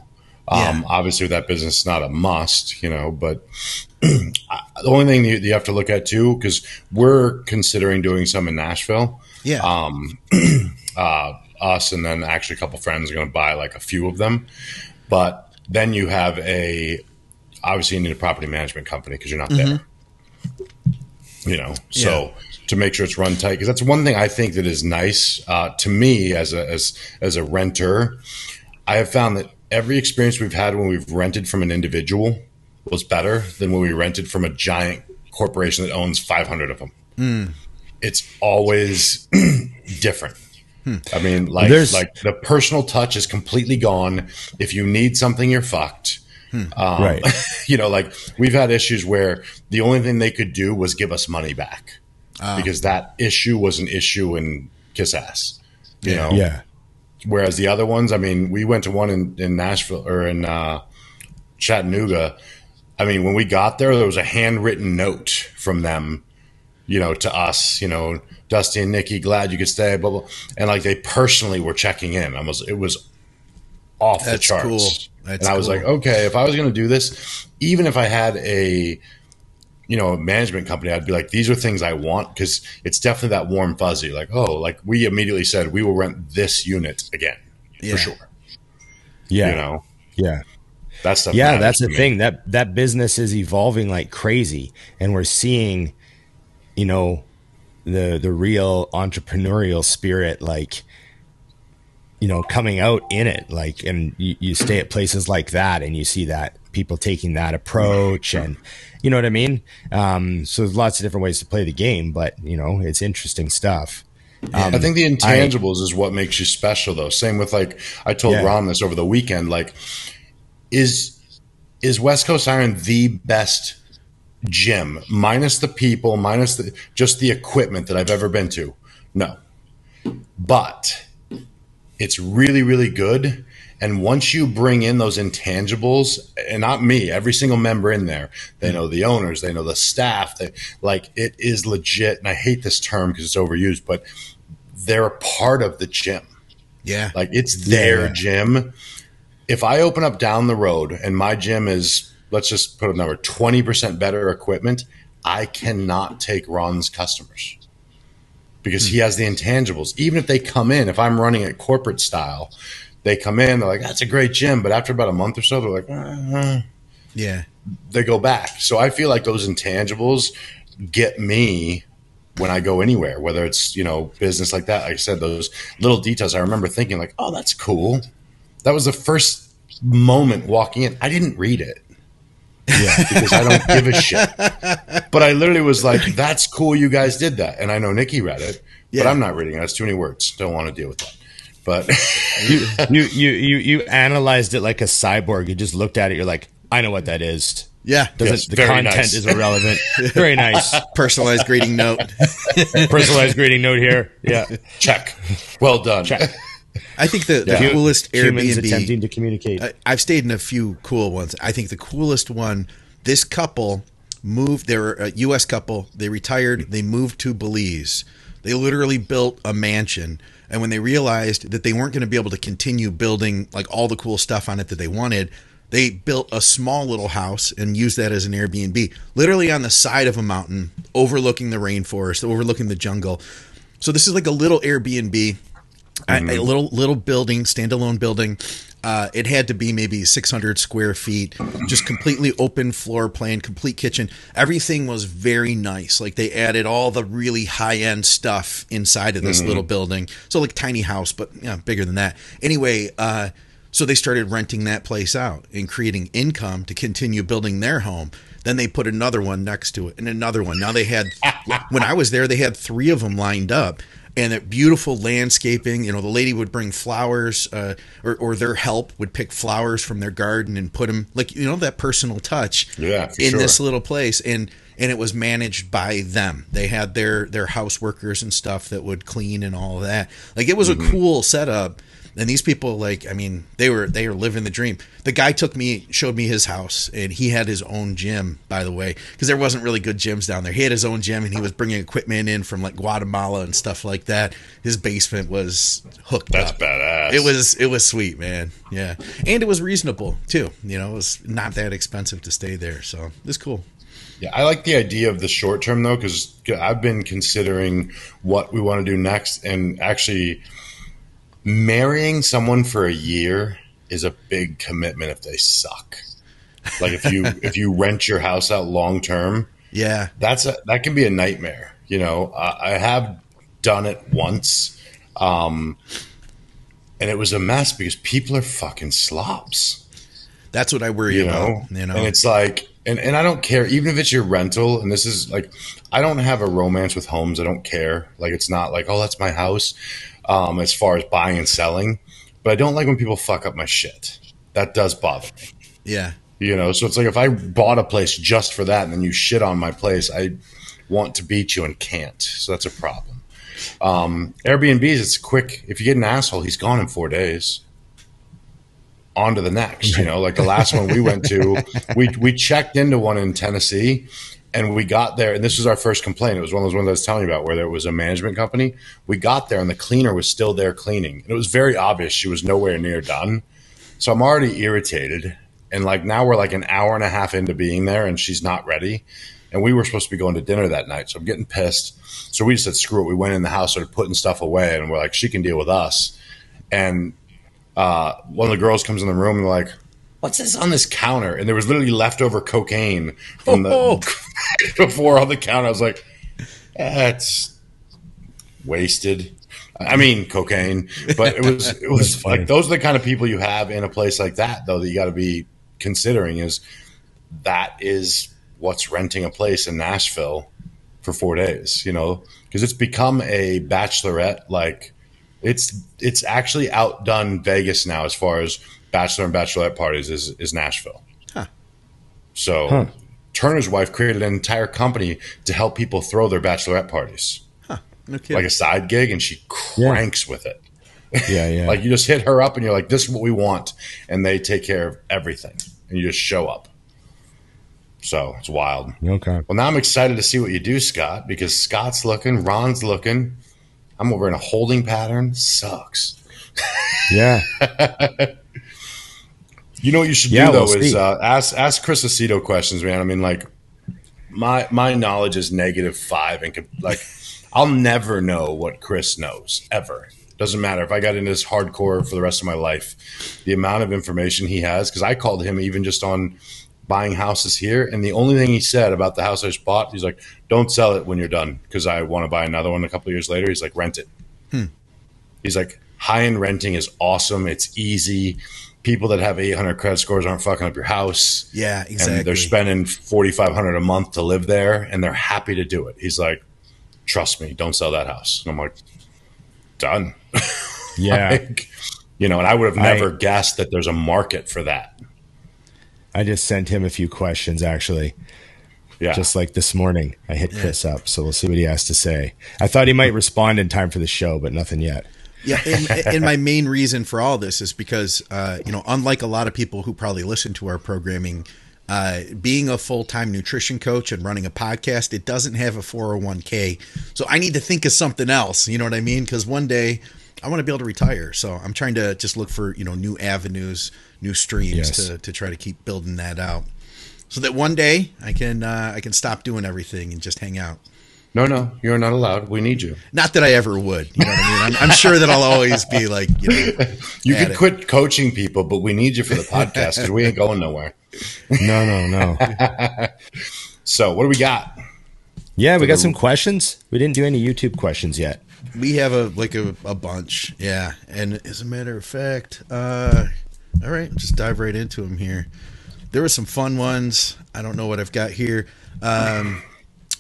Yeah. Um, obviously, that business, it's not a must, you know, but the only thing you, you, have to look at too, because we're considering doing some in Nashville. Yeah. Um, uh, us and then actually a couple friends are going to buy like a few of them, but then you have a obviously you need a property management company because you're not mm-hmm. there. You know, so. Yeah to make sure it's run tight because that's one thing I think that is nice uh, to me as a as as a renter. I have found that every experience we've had when we've rented from an individual was better than when we rented from a giant corporation that owns 500 of them. Mm. It's always different. Hmm. I mean, like, There's, like the personal touch is completely gone. If you need something, you're fucked. Hmm. Um, right. You know, like we've had issues where the only thing they could do was give us money back uh, because that issue was an issue in kiss ass. You yeah. know? Yeah. Whereas the other ones, I mean, we went to one in, in Nashville or in uh, Chattanooga. I mean, when we got there, there was a handwritten note from them, you know, to us, you know, Dusty and Nikki, glad you could stay, blah, blah. And like they personally were checking in. I was, it was off That's the charts. Cool. That's and I was cool. like, okay, if I was going to do this, even if I had a, you know, a management company, I'd be like, these are things I want because it's definitely that warm fuzzy. Like, oh, like we immediately said we will rent this unit again yeah. for sure. Yeah, you know, yeah, that's stuff. Yeah, that's the me. thing that that business is evolving like crazy, and we're seeing, you know, the the real entrepreneurial spirit like you know coming out in it like and you, you stay at places like that and you see that people taking that approach and you know what I mean? Um, so there's lots of different ways to play the game, but you know, it's interesting stuff. Um, I think the intangibles I, is what makes you special, though. Same with like I told yeah. Ron this over the weekend. Like, is is West Coast Iron the best gym, minus the people, minus the just the equipment that I've ever been to? No, but it's really really good and once you bring in those intangibles, and not me, every single member in there, they know the owners, they know the staff. They like it is legit. And I hate this term because it's overused, but they're a part of the gym. Yeah, like it's their yeah. gym. If I open up down the road and my gym is, let's just put a number, twenty percent better equipment, I cannot take Ron's customers because he has the intangibles. Even if they come in, if I'm running it corporate style, they come in, they're like, that's a great gym. But after about a month or so, they're like, uh-huh. yeah, they go back. So I feel like those intangibles get me when I go anywhere, whether it's, you know, business like that. Like I said, those little details, I remember thinking like, oh, that's cool. That was the first moment walking in. I didn't read it. Yeah, because I don't give a shit. But I literally was like, that's cool you guys did that. And I know Nikki read it, yeah. but I'm not reading it. That's too many words. Don't want to deal with that. But you, you, you, you, you analyzed it like a cyborg. You just looked at it. You're like, I know what that is. Yeah, doesn't yes, the content nice. is irrelevant. very nice. Personalized greeting note. Personalized greeting note here. Yeah, check. Well done. Check. I think the, the yeah. coolest Humans Airbnb attempting to communicate. I, I've stayed in a few cool ones. I think the coolest one. This couple moved. They're a U.S. couple. They retired. They moved to Belize. They literally built a mansion. And when they realized that they weren't going to be able to continue building like all the cool stuff on it that they wanted, they built a small little house and used that as an Airbnb, literally on the side of a mountain, overlooking the rainforest, overlooking the jungle. So this is like a little Airbnb, mm-hmm. a, a, little little building, standalone building. Uh, it had to be maybe 600 square feet, just completely open floor plan, complete kitchen. Everything was very nice. Like they added all the really high end stuff inside of this mm-hmm. little building. So like tiny house, but you know, bigger than that. Anyway, uh, so they started renting that place out and creating income to continue building their home. Then they put another one next to it and another one. Now they had, when I was there, they had three of them lined up and that beautiful landscaping. You know, the lady would bring flowers, uh, or, or their help would pick flowers from their garden and put them, like you know, that personal touch. Yeah, in sure. this little place, and and it was managed by them. They had their their house workers and stuff that would clean and all of that. Like it was mm-hmm. a cool setup and these people, like, I mean, they were they were living the dream. The guy took me, showed me his house, and he had his own gym, by the way, because there wasn't really good gyms down there. He had his own gym, and he was bringing equipment in from like Guatemala and stuff like that. His basement was hooked That's up. badass. It was it was sweet, man. Yeah, and it was reasonable too. You know, it was not that expensive to stay there, so it's cool. Yeah, I like the idea of the short term though, because I've been considering what we want to do next, and actually marrying someone for a year is a big commitment if they suck. Like if you if you rent your house out long term, yeah, that's a that can be a nightmare. You know, I, I have done it once, um, and it was a mess because people are fucking slobs. That's what I worry you about. You know, and it's like, and and I don't care even if it's your rental. And this is like, I don't have a romance with homes. I don't care. Like it's not like, oh, that's my house um, as far as buying and selling. But I don't like when people fuck up my shit. That does bother me. Yeah. You know, so it's like if I bought a place just for that and then you shit on my place, I want to beat you and can't. So that's a problem. Um, Airbnbs, it's quick. If you get an asshole, he's gone in four days. On to the next, you know, like the last one we went to, we we checked into one in Tennessee and we got there, and this was our first complaint. It was one of those ones I was telling you about where there was a management company. We got there, and the cleaner was still there cleaning. And it was very obvious she was nowhere near done. So I'm already irritated. And like now we're like an hour and a half into being there, and she's not ready. And we were supposed to be going to dinner that night. So I'm getting pissed. So we just said, screw it. We went in the house, started putting stuff away, and we're like, she can deal with us. And uh, one of the girls comes in the room and like, what's this on this counter? And there was literally leftover cocaine from the oh. before on the counter. I was like, that's wasted. I mean, cocaine, but it was it was like those are the kind of people you have in a place like that, though. That you got to be considering is that is what's renting a place in Nashville for four days. You know, because it's become a bachelorette like. It's it's actually outdone Vegas now as far as bachelor and bachelorette parties is is Nashville. Huh. So huh. Turner's wife created an entire company to help people throw their bachelorette parties. Huh. like a side gig, and she cranks yeah. with it. Yeah, yeah. like you just hit her up, and you're like, "This is what we want," and they take care of everything, and you just show up. So it's wild. Okay. Well, now I'm excited to see what you do, Scott, because Scott's looking, Ron's looking. I'm over in a holding pattern. Sucks. Yeah. You know what you should yeah, do though we'll is uh, ask ask Chris Aceto questions, man. I mean, like my my knowledge is negative five, and could, like I'll never know what Chris knows ever. Doesn't matter if I got into this hardcore for the rest of my life. The amount of information he has, because I called him even just on buying houses here. And the only thing he said about the house I just bought, he's like, don't sell it when you're done because I want to buy another one a couple years later. He's like, rent it. Hmm. He's like, high end renting is awesome. It's easy. People that have 800 credit scores aren't fucking up your house. Yeah, exactly. And they're spending 4,500 a month to live there and they're happy to do it. He's like, trust me, don't sell that house. And I'm like, done. Yeah. like, you know, and I would have never I, guessed that there's a market for that. I just sent him a few questions actually. Yeah. Just like this morning, I hit Chris up. So we'll see what he has to say. I thought he might respond in time for the show, but nothing yet. Yeah, and, and, my main reason for all this is because, uh, you know, unlike a lot of people who probably listen to our programming, uh, being a full time nutrition coach and running a podcast, it doesn't have a 401k. So I need to think of something else. You know what I mean? Because one day I want to be able to retire. So I'm trying to just look for, you know, new avenues, new streams yes. to, to try to keep building that out. So that one day I can uh, I can stop doing everything and just hang out. No, no, you're not allowed. We need you. Not that I ever would. You know what I mean? I'm, I'm sure that I'll always be like, you know. You could quit coaching people, but we need you for the podcast because we ain't going nowhere. No, no, no. so, what do we got? Yeah, we got some questions. We didn't do any YouTube questions yet. We have a like a, a bunch. Yeah, and as a matter of fact, uh, all right, just dive right into them here. There were some fun ones. I don't know what I've got here. Um,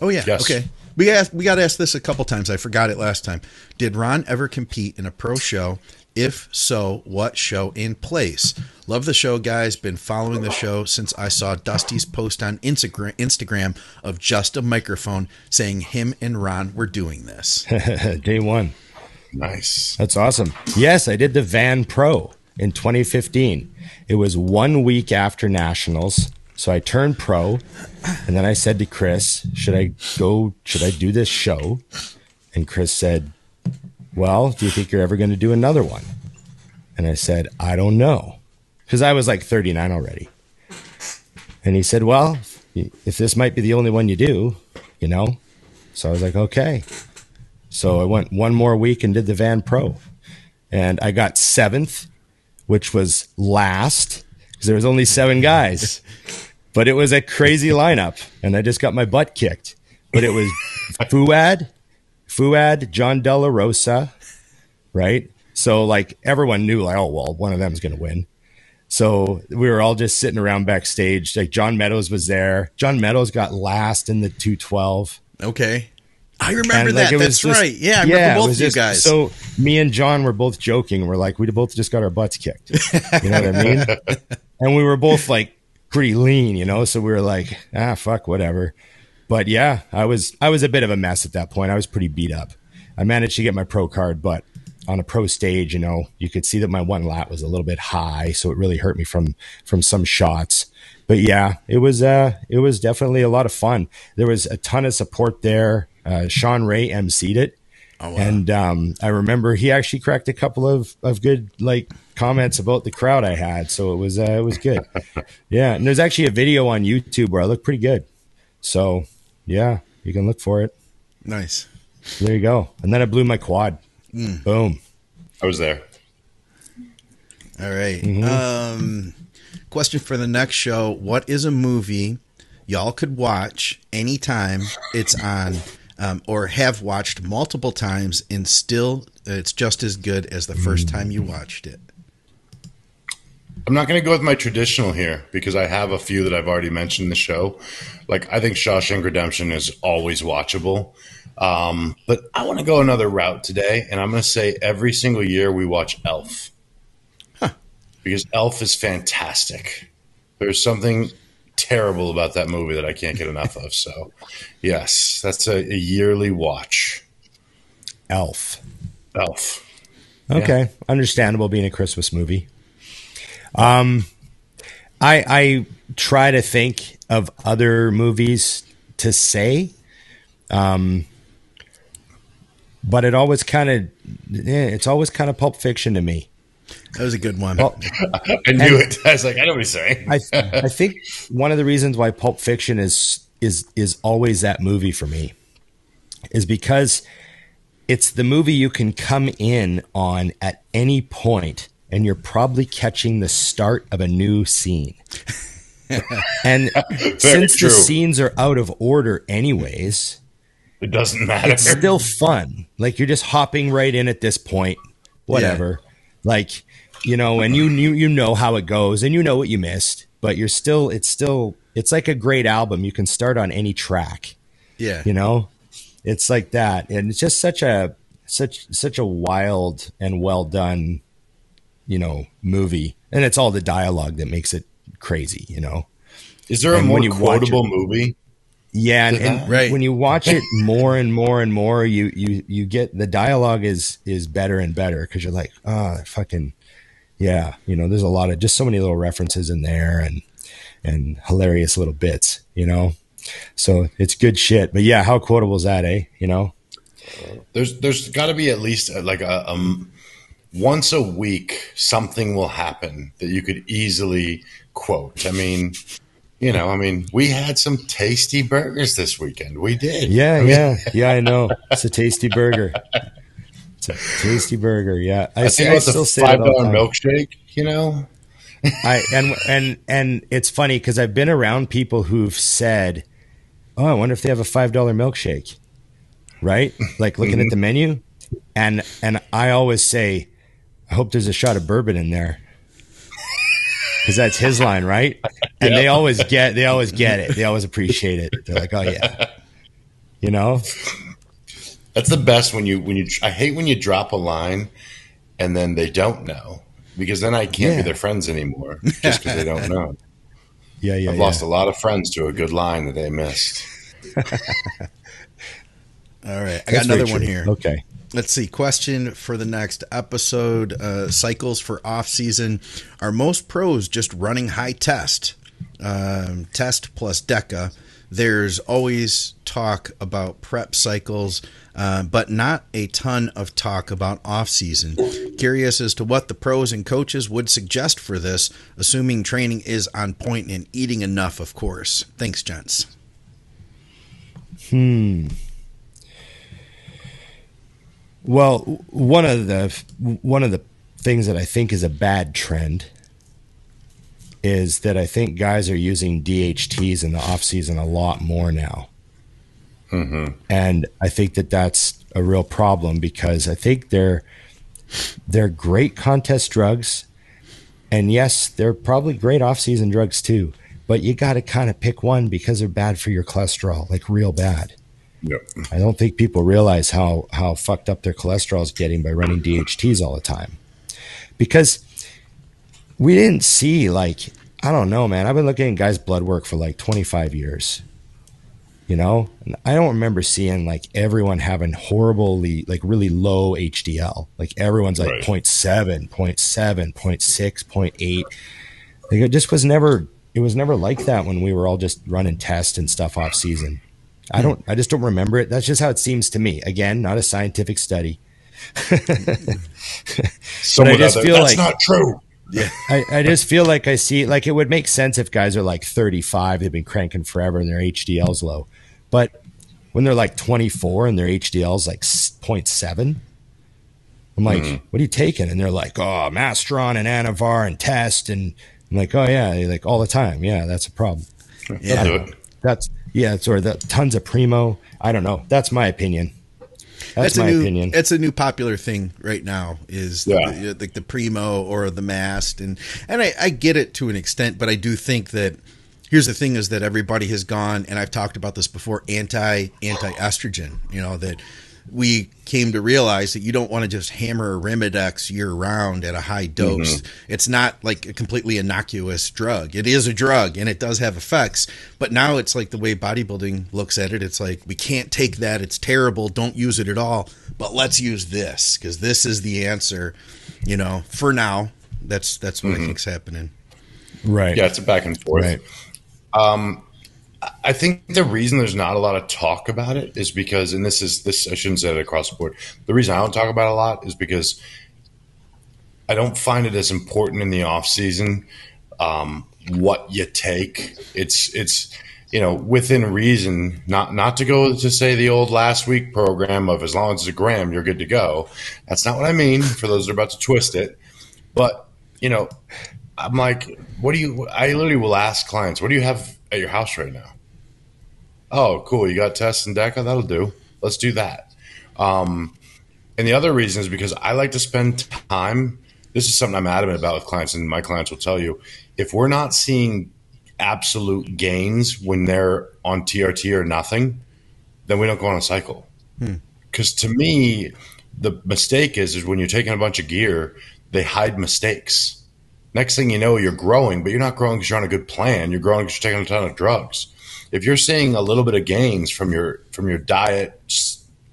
oh yeah, yes. okay. We asked, we got asked this a couple times. I forgot it last time. Did Ron ever compete in a pro show? If so, what show in place? Love the show, guys. Been following the show since I saw Dusty's post on Instagram, Instagram of just a microphone saying him and Ron were doing this. Day one. Nice. That's awesome. Yes, I did the Van Pro in 2015. It was one week after Nationals. So I turned pro, and then I said to Chris, "Should I go? Should I do this show?" And Chris said, "Well, do you think you're ever going to do another one?" And I said, "I don't know," because I was like 39 already. And he said, "Well, if this might be the only one you do, you know." So I was like, "Okay." So I went one more week and did the Van Pro, and I got seventh, which was last because there was only seven guys. But it was a crazy lineup, and I just got my butt kicked. But it was Fouad, Fouad, John Della La Rosa, right? So like everyone knew, like, oh well, one of them is going to win. So we were all just sitting around backstage. Like John Meadows was there. John Meadows got last in the 212. Okay. I remember and, that. That's just, right. Yeah, I yeah, both of you guys. So me and John were both joking. We're like, we both just got our butts kicked. You know what I mean? and we were both like pretty lean, you know. So we were like, ah, fuck, whatever. But yeah, I was I was a bit of a mess at that point. I was pretty beat up. I managed to get my pro card, but on a pro stage, you know, you could see that my one lat was a little bit high, so it really hurt me from from some shots. But yeah, it was uh it was definitely a lot of fun. There was a ton of support there. Uh, Shawn Ray emceed it. Oh, wow. And um, I remember he actually cracked a couple of, of good like comments about the crowd I had, so it was uh, it was good. yeah, and there's actually a video on YouTube where I look pretty good. So yeah, you can look for it. Nice. There you go. And then I blew my quad. Mm. Boom. I was there. All right. mm-hmm. Um, question for the next show: What is a movie y'all could watch anytime it's on? um, or have watched multiple times and still it's just as good as the first time you watched it? I'm not going to go with my traditional here because I have a few that I've already mentioned in the show. Like I think Shawshank Redemption is always watchable. Um, but I want to go another route today, and I'm going to say every single year we watch Elf huh. because Elf is fantastic. There's something terrible about that movie that I can't get enough of. So, yes, that's a, a yearly watch. Elf. Elf. Okay, yeah. understandable being a Christmas movie. Um, I I try to think of other movies to say, um, but it always kind of yeah, it's always kind of Pulp Fiction to me. That was a good one. Well, I knew it. I was like, I know what he's saying. I, I think one of the reasons why Pulp Fiction is is is always that movie for me is because it's the movie you can come in on at any point and you're probably catching the start of a new scene. and since true. the scenes are out of order, anyways, it doesn't matter. It's still fun. Like you're just hopping right in at this point, whatever. Yeah. Like you know, and you you you know how it goes, and you know what you missed, but you're still. It's still. It's like a great album. You can start on any track. Yeah. You know, it's like that, and it's just such a such such a wild and well done, you know, movie, and it's all the dialogue that makes it crazy. You know. Is there and a more quotable it, movie? Yeah, and, and right. when you watch it more and more and more, you you you get the dialogue is is better and better because you're like, oh, fucking yeah, you know, there's a lot of just so many little references in there and and hilarious little bits, you know. So it's good shit. But yeah, how quotable is that, eh? You know, there's there's got to be at least uh, like a um once a week something will happen that you could easily quote. I mean, you know, I mean, we had some tasty burgers this weekend. We did. Yeah, I mean, yeah, yeah. I know it's a tasty burger. It's a tasty burger. Yeah, I, I, say, I still say five dollar milkshake. You know, I and and and it's funny because I've been around people who've said, "Oh, I wonder if they have a five dollar milkshake." Right, like looking mm-hmm. at the menu, and and I always say, "I hope there's a shot of bourbon in there." because that's his line, right? And yep. they always get they always get it. They always appreciate it. They're like, oh yeah, you know. That's the best when you when you. I hate when you drop a line, and then they don't know because then I can't yeah. be their friends anymore just because they don't know. Yeah, yeah. I've yeah. lost a lot of friends to a good line that they missed. All right, I got another one here. Okay. Let's see. Question for the next episode uh, cycles for off season. Are most pros just running high test? Um, test plus DECA. There's always talk about prep cycles, uh, but not a ton of talk about off season. Curious as to what the pros and coaches would suggest for this, assuming training is on point and eating enough, of course. Thanks, gents. Hmm. Well, one of the one of the things that I think is a bad trend is that I think guys are using DHTs in the off season a lot more now, mm-hmm. and I think that that's a real problem because I think they're they're great contest drugs, and yes, they're probably great off season drugs too. But you got to kind of pick one because they're bad for your cholesterol, like real bad. Yep. I don't think people realize how how fucked up their cholesterol is getting by running DHTs all the time. Because we didn't see like I don't know, man. I've been looking at guys' blood work for like 25 years. You know, and I don't remember seeing like everyone having horribly like really low HDL. Like everyone's like right. 0.7, 0.7, 0.6, 0.8. Like it just was never it was never like that when we were all just running tests and stuff off season. I don't. I just don't remember it. That's just how it seems to me. Again, not a scientific study. so I just feel like not true. Yeah, I, I just feel like I see like it would make sense if guys are like 35, they've been cranking forever and their HDL's low, but when they're like 24 and their HDL's like 0.7, I'm like, mm-hmm. what are you taking? And they're like, oh, Masteron and Anavar and test, and I'm like, oh yeah, like all the time. Yeah, that's a problem. Yeah, that's yeah, it's or the tons of primo. I don't know. That's my opinion. That's, that's my new, opinion. It's a new popular thing right now. Is yeah. the, the, the primo or the mast, and and I, I get it to an extent, but I do think that here's the thing: is that everybody has gone, and I've talked about this before, anti anti estrogen. You know that we came to realize that you don't want to just hammer Arimidex year round at a high dose. Mm-hmm. It's not like a completely innocuous drug. It is a drug and it does have effects, but now it's like the way bodybuilding looks at it. It's like we can't take that. It's terrible. Don't use it at all. But let's use this because this is the answer. You know, for now, that's that's what mm-hmm. I think's happening. Right. Yeah, it's a back and forth. Right. Um, I think the reason there's not a lot of talk about it is because, and this is this I shouldn't say it across the board. The reason I don't talk about it a lot is because I don't find it as important in the off season um, what you take. It's it's you know within reason, not not to go to say the old last week program of as long as it's a gram, you're good to go. That's not what I mean. For those that are about to twist it, but you know I'm like, what do you? I literally will ask clients, what do you have at your house right now? Oh, cool. You got Test and Deca. That'll do. Let's do that. Um, and the other reason is because I like to spend time. This is something I'm adamant about with clients, and my clients will tell you if we're not seeing absolute gains when they're on TRT or nothing, then we don't go on a cycle. Because hmm. to me, the mistake is is when you're taking a bunch of gear, they hide mistakes. Next thing you know, you're growing, but you're not growing because you're on a good plan. You're growing because you're taking a ton of drugs. If you're seeing a little bit of gains from your from your diet,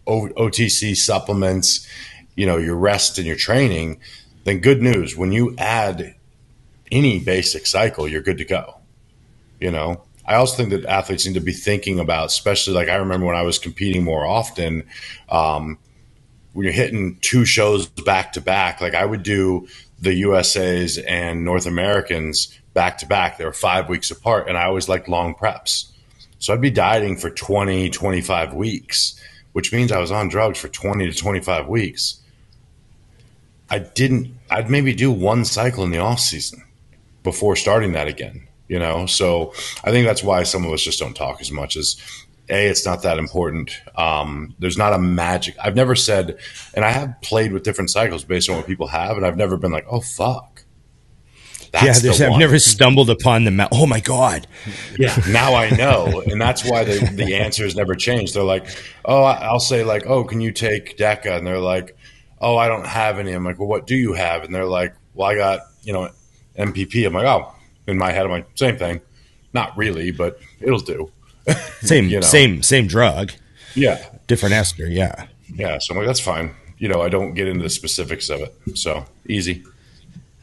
OTC supplements, you know, your rest and your training, then good news. When you add any basic cycle, you're good to go. You know, I also think that athletes need to be thinking about, especially like I remember when I was competing more often, um, when you're hitting two shows back to back, like I would do the USA's and North Americans back to back. They were five weeks apart, and I always liked long preps. So I'd be dieting for 20, 25 weeks, which means I was on drugs for 20 to 25 weeks. I didn't, I'd maybe do one cycle in the off season before starting that again, you know? So I think that's why some of us just don't talk as much as a it's not that important um, there's not a magic i've never said and i have played with different cycles based on what people have and i've never been like oh fuck that's yeah, I've never stumbled upon the. Ma- oh my god! Yeah, now I know, and that's why the the answers never change. They're like, oh, I'll say like, oh, can you take Deca? And they're like, oh, I don't have any. I'm like, well, what do you have? And they're like, well, I got you know NPP. I'm like, oh, in my head, I'm like, same thing. Not really, but it'll do. Same, you know? same, same drug. Yeah, different ester. Yeah, yeah. So I'm like, that's fine. You know, I don't get into the specifics of it. So easy.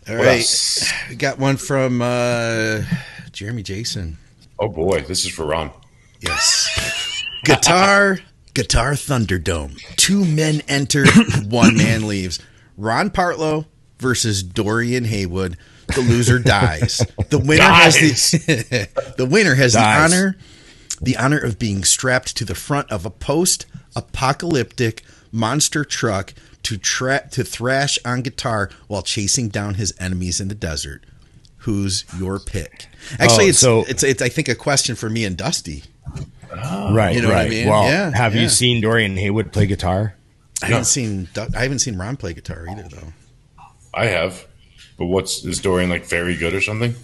All what right, else? we got one from uh, Jeremy Jason. Oh boy, this is for Ron. Yes. Guitar, Guitar Thunderdome. Two men enter, one man leaves. Ron Partlow versus Dorian Haywood. The loser dies. The winner dies. has the the winner has dies. the honor the honor of being strapped to the front of a post apocalyptic monster truck to tra- to thrash on guitar while chasing down his enemies in the desert. Who's your pick? Actually, oh, it's, so, it's it's I think a question for me and Dusty. Oh, right, you know right. I mean? Well, yeah, have yeah. you seen Dorian Haywood play guitar? I haven't seen I haven't seen Ron play guitar either, though. I have, but what's is Dorian like? Very good or something?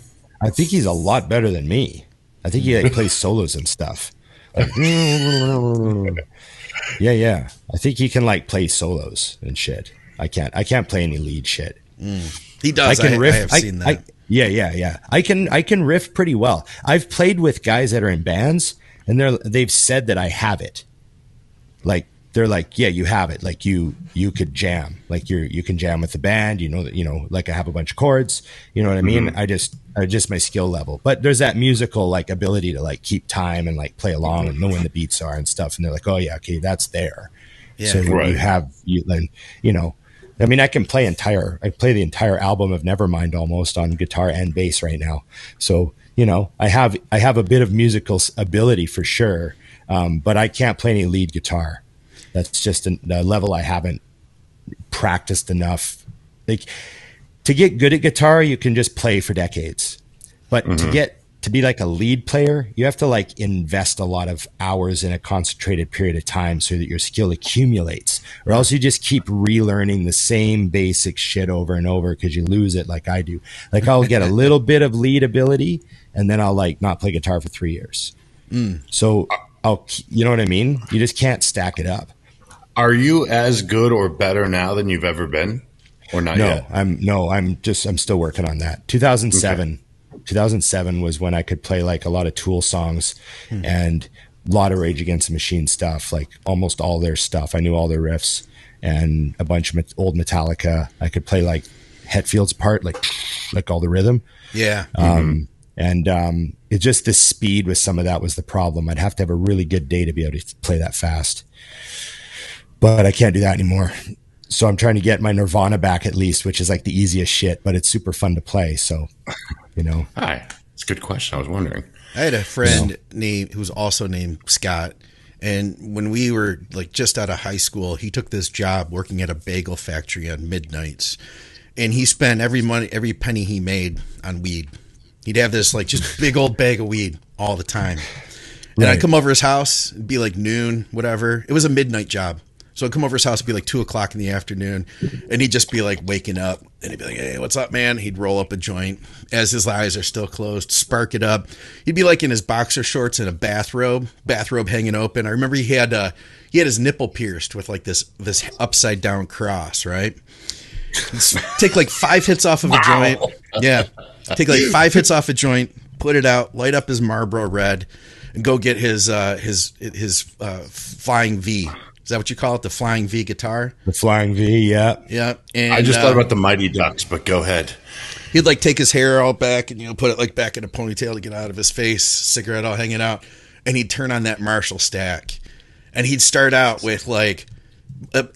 I think he's a lot better than me. I think he like plays solos and stuff. Like, yeah, yeah. I think he can like play solos and shit. I can't. I can't play any lead shit. Mm. He does. I can I, riff. I have I, seen that. I, yeah, yeah, yeah. I can. I can riff pretty well. I've played with guys that are in bands, and they're they've said that I have it. Like they're like, yeah, you have it. Like you, you could jam. Like you're, you can jam with the band. You know that, you know, like I have a bunch of chords. You know what I mean? Mm-hmm. I just, I just my skill level. But there's that musical like ability to like keep time and like play along and know when the beats are and stuff. And they're like, oh yeah, okay, that's there. Yeah, so right. you have you then, you know, I mean, I can play entire. I play the entire album of Nevermind almost on guitar and bass right now. So you know, I have I have a bit of musical ability for sure, um, but I can't play any lead guitar. That's just a, a level I haven't practiced enough. Like to get good at guitar, you can just play for decades, but mm-hmm. to get to be like a lead player, you have to like invest a lot of hours in a concentrated period of time so that your skill accumulates, or else you just keep relearning the same basic shit over and over because you lose it like I do. Like I'll get a little bit of lead ability and then I'll like not play guitar for three years. Mm. So I'll, you know what I mean? You just can't stack it up. Are you as good or better now than you've ever been, or not no, yet? I'm no. I'm just. I'm still working on that. 2007. Okay. 2007 was when I could play like a lot of Tool songs hmm. and a lot of Rage Against the Machine stuff, like almost all their stuff. I knew all their riffs and a bunch of old Metallica. I could play like Hetfield's part, like like all the rhythm. Yeah. Um, mm-hmm. And um, it just the speed with some of that was the problem. I'd have to have a really good day to be able to play that fast but I can't do that anymore. So I'm trying to get my Nirvana back at least, which is like the easiest shit, but it's super fun to play. So, you know. Hi. It's a good question. I was wondering. I had a friend you know. named who was also named Scott. And when we were like just out of high school, he took this job working at a bagel factory on midnights. and he spent every money, every penny he made on weed. He'd have this like just big old bag of weed all the time. And I'd come over his house, it'd be like noon, whatever. It was a midnight job. So I'd come over his house, it'd be like two o'clock in the afternoon, and he'd just be like waking up, and he'd be like, "Hey, what's up, man?" He'd roll up a joint as his eyes are still closed, spark it up. He'd be like in his boxer shorts and a bathrobe, bathrobe hanging open. I remember he had uh, he had his nipple pierced with like this this upside down cross, right? Take like five hits off of a joint, yeah. Take like five hits off a joint, put it out, light up his Marlboro Red, and go get his uh, his his uh, Flying V. Is that what you call it? The Flying V guitar? The Flying V, yeah. Yeah. And, I just uh, thought about the Mighty Ducks, but go ahead. he'd like take his hair all back and you know put it like back in a ponytail to get out of his face, cigarette all hanging out, and he'd turn on that Marshall stack, and he'd start out with like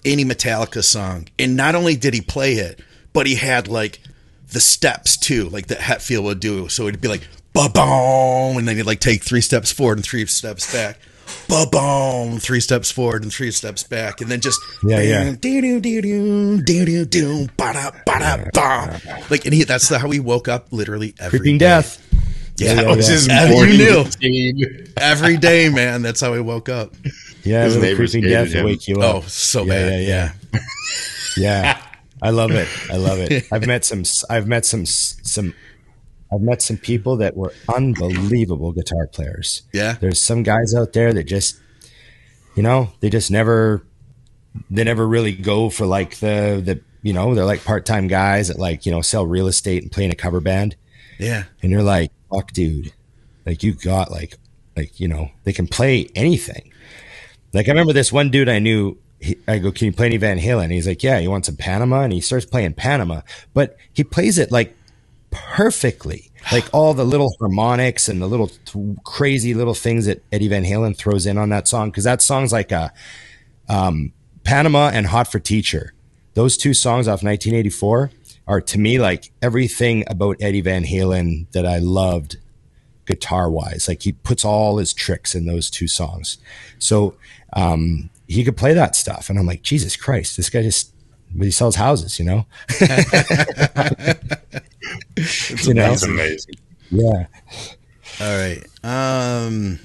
any Metallica song, and not only did he play it, but he had like the steps too, like that Hetfield would do. So it'd be like ba boom, and then he'd like take three steps forward and three steps back. Ba boom, three steps forward and three steps back, and then just Yeah, yeah. do do do do do do do ba da ba da ba. Like, and he that's how he woke up literally every Creeping day. Death. Yeah, Yeah, That was his Yeah, you knew. routine. every day, man. That's how he woke up. Yeah, His little Creeping Death to him. wake you oh, up. Oh, so Yeah, bad. yeah, Yeah, yeah. Yeah, I love it. I love it. I've met some. I've met some. Some. I've met some people that were unbelievable guitar players. Yeah. There's some guys out there that just, you know, they just never, they never really go for like the the you know they're like part time guys that like you know sell real estate and play in a cover band, yeah. and you're like, fuck, dude, like you got like like you know they can play anything. Like I remember this one dude I knew. He, I go, can you play any Van Halen? And he's like, yeah. He wants some Panama, and he starts playing Panama, but he plays it like perfectly, like all the little harmonics and the little crazy little things that Eddie Van Halen throws in on that song. Because that song's like a um, Panama and Hot for Teacher. Those two songs off 1984 are to me like everything about Eddie Van Halen that I loved guitar wise. Like he puts all his tricks in those two songs. So um, he could play that stuff. And I'm like, Jesus Christ, this guy just, but he sells houses, you know? you know? Amazing. Yeah. All right. Um,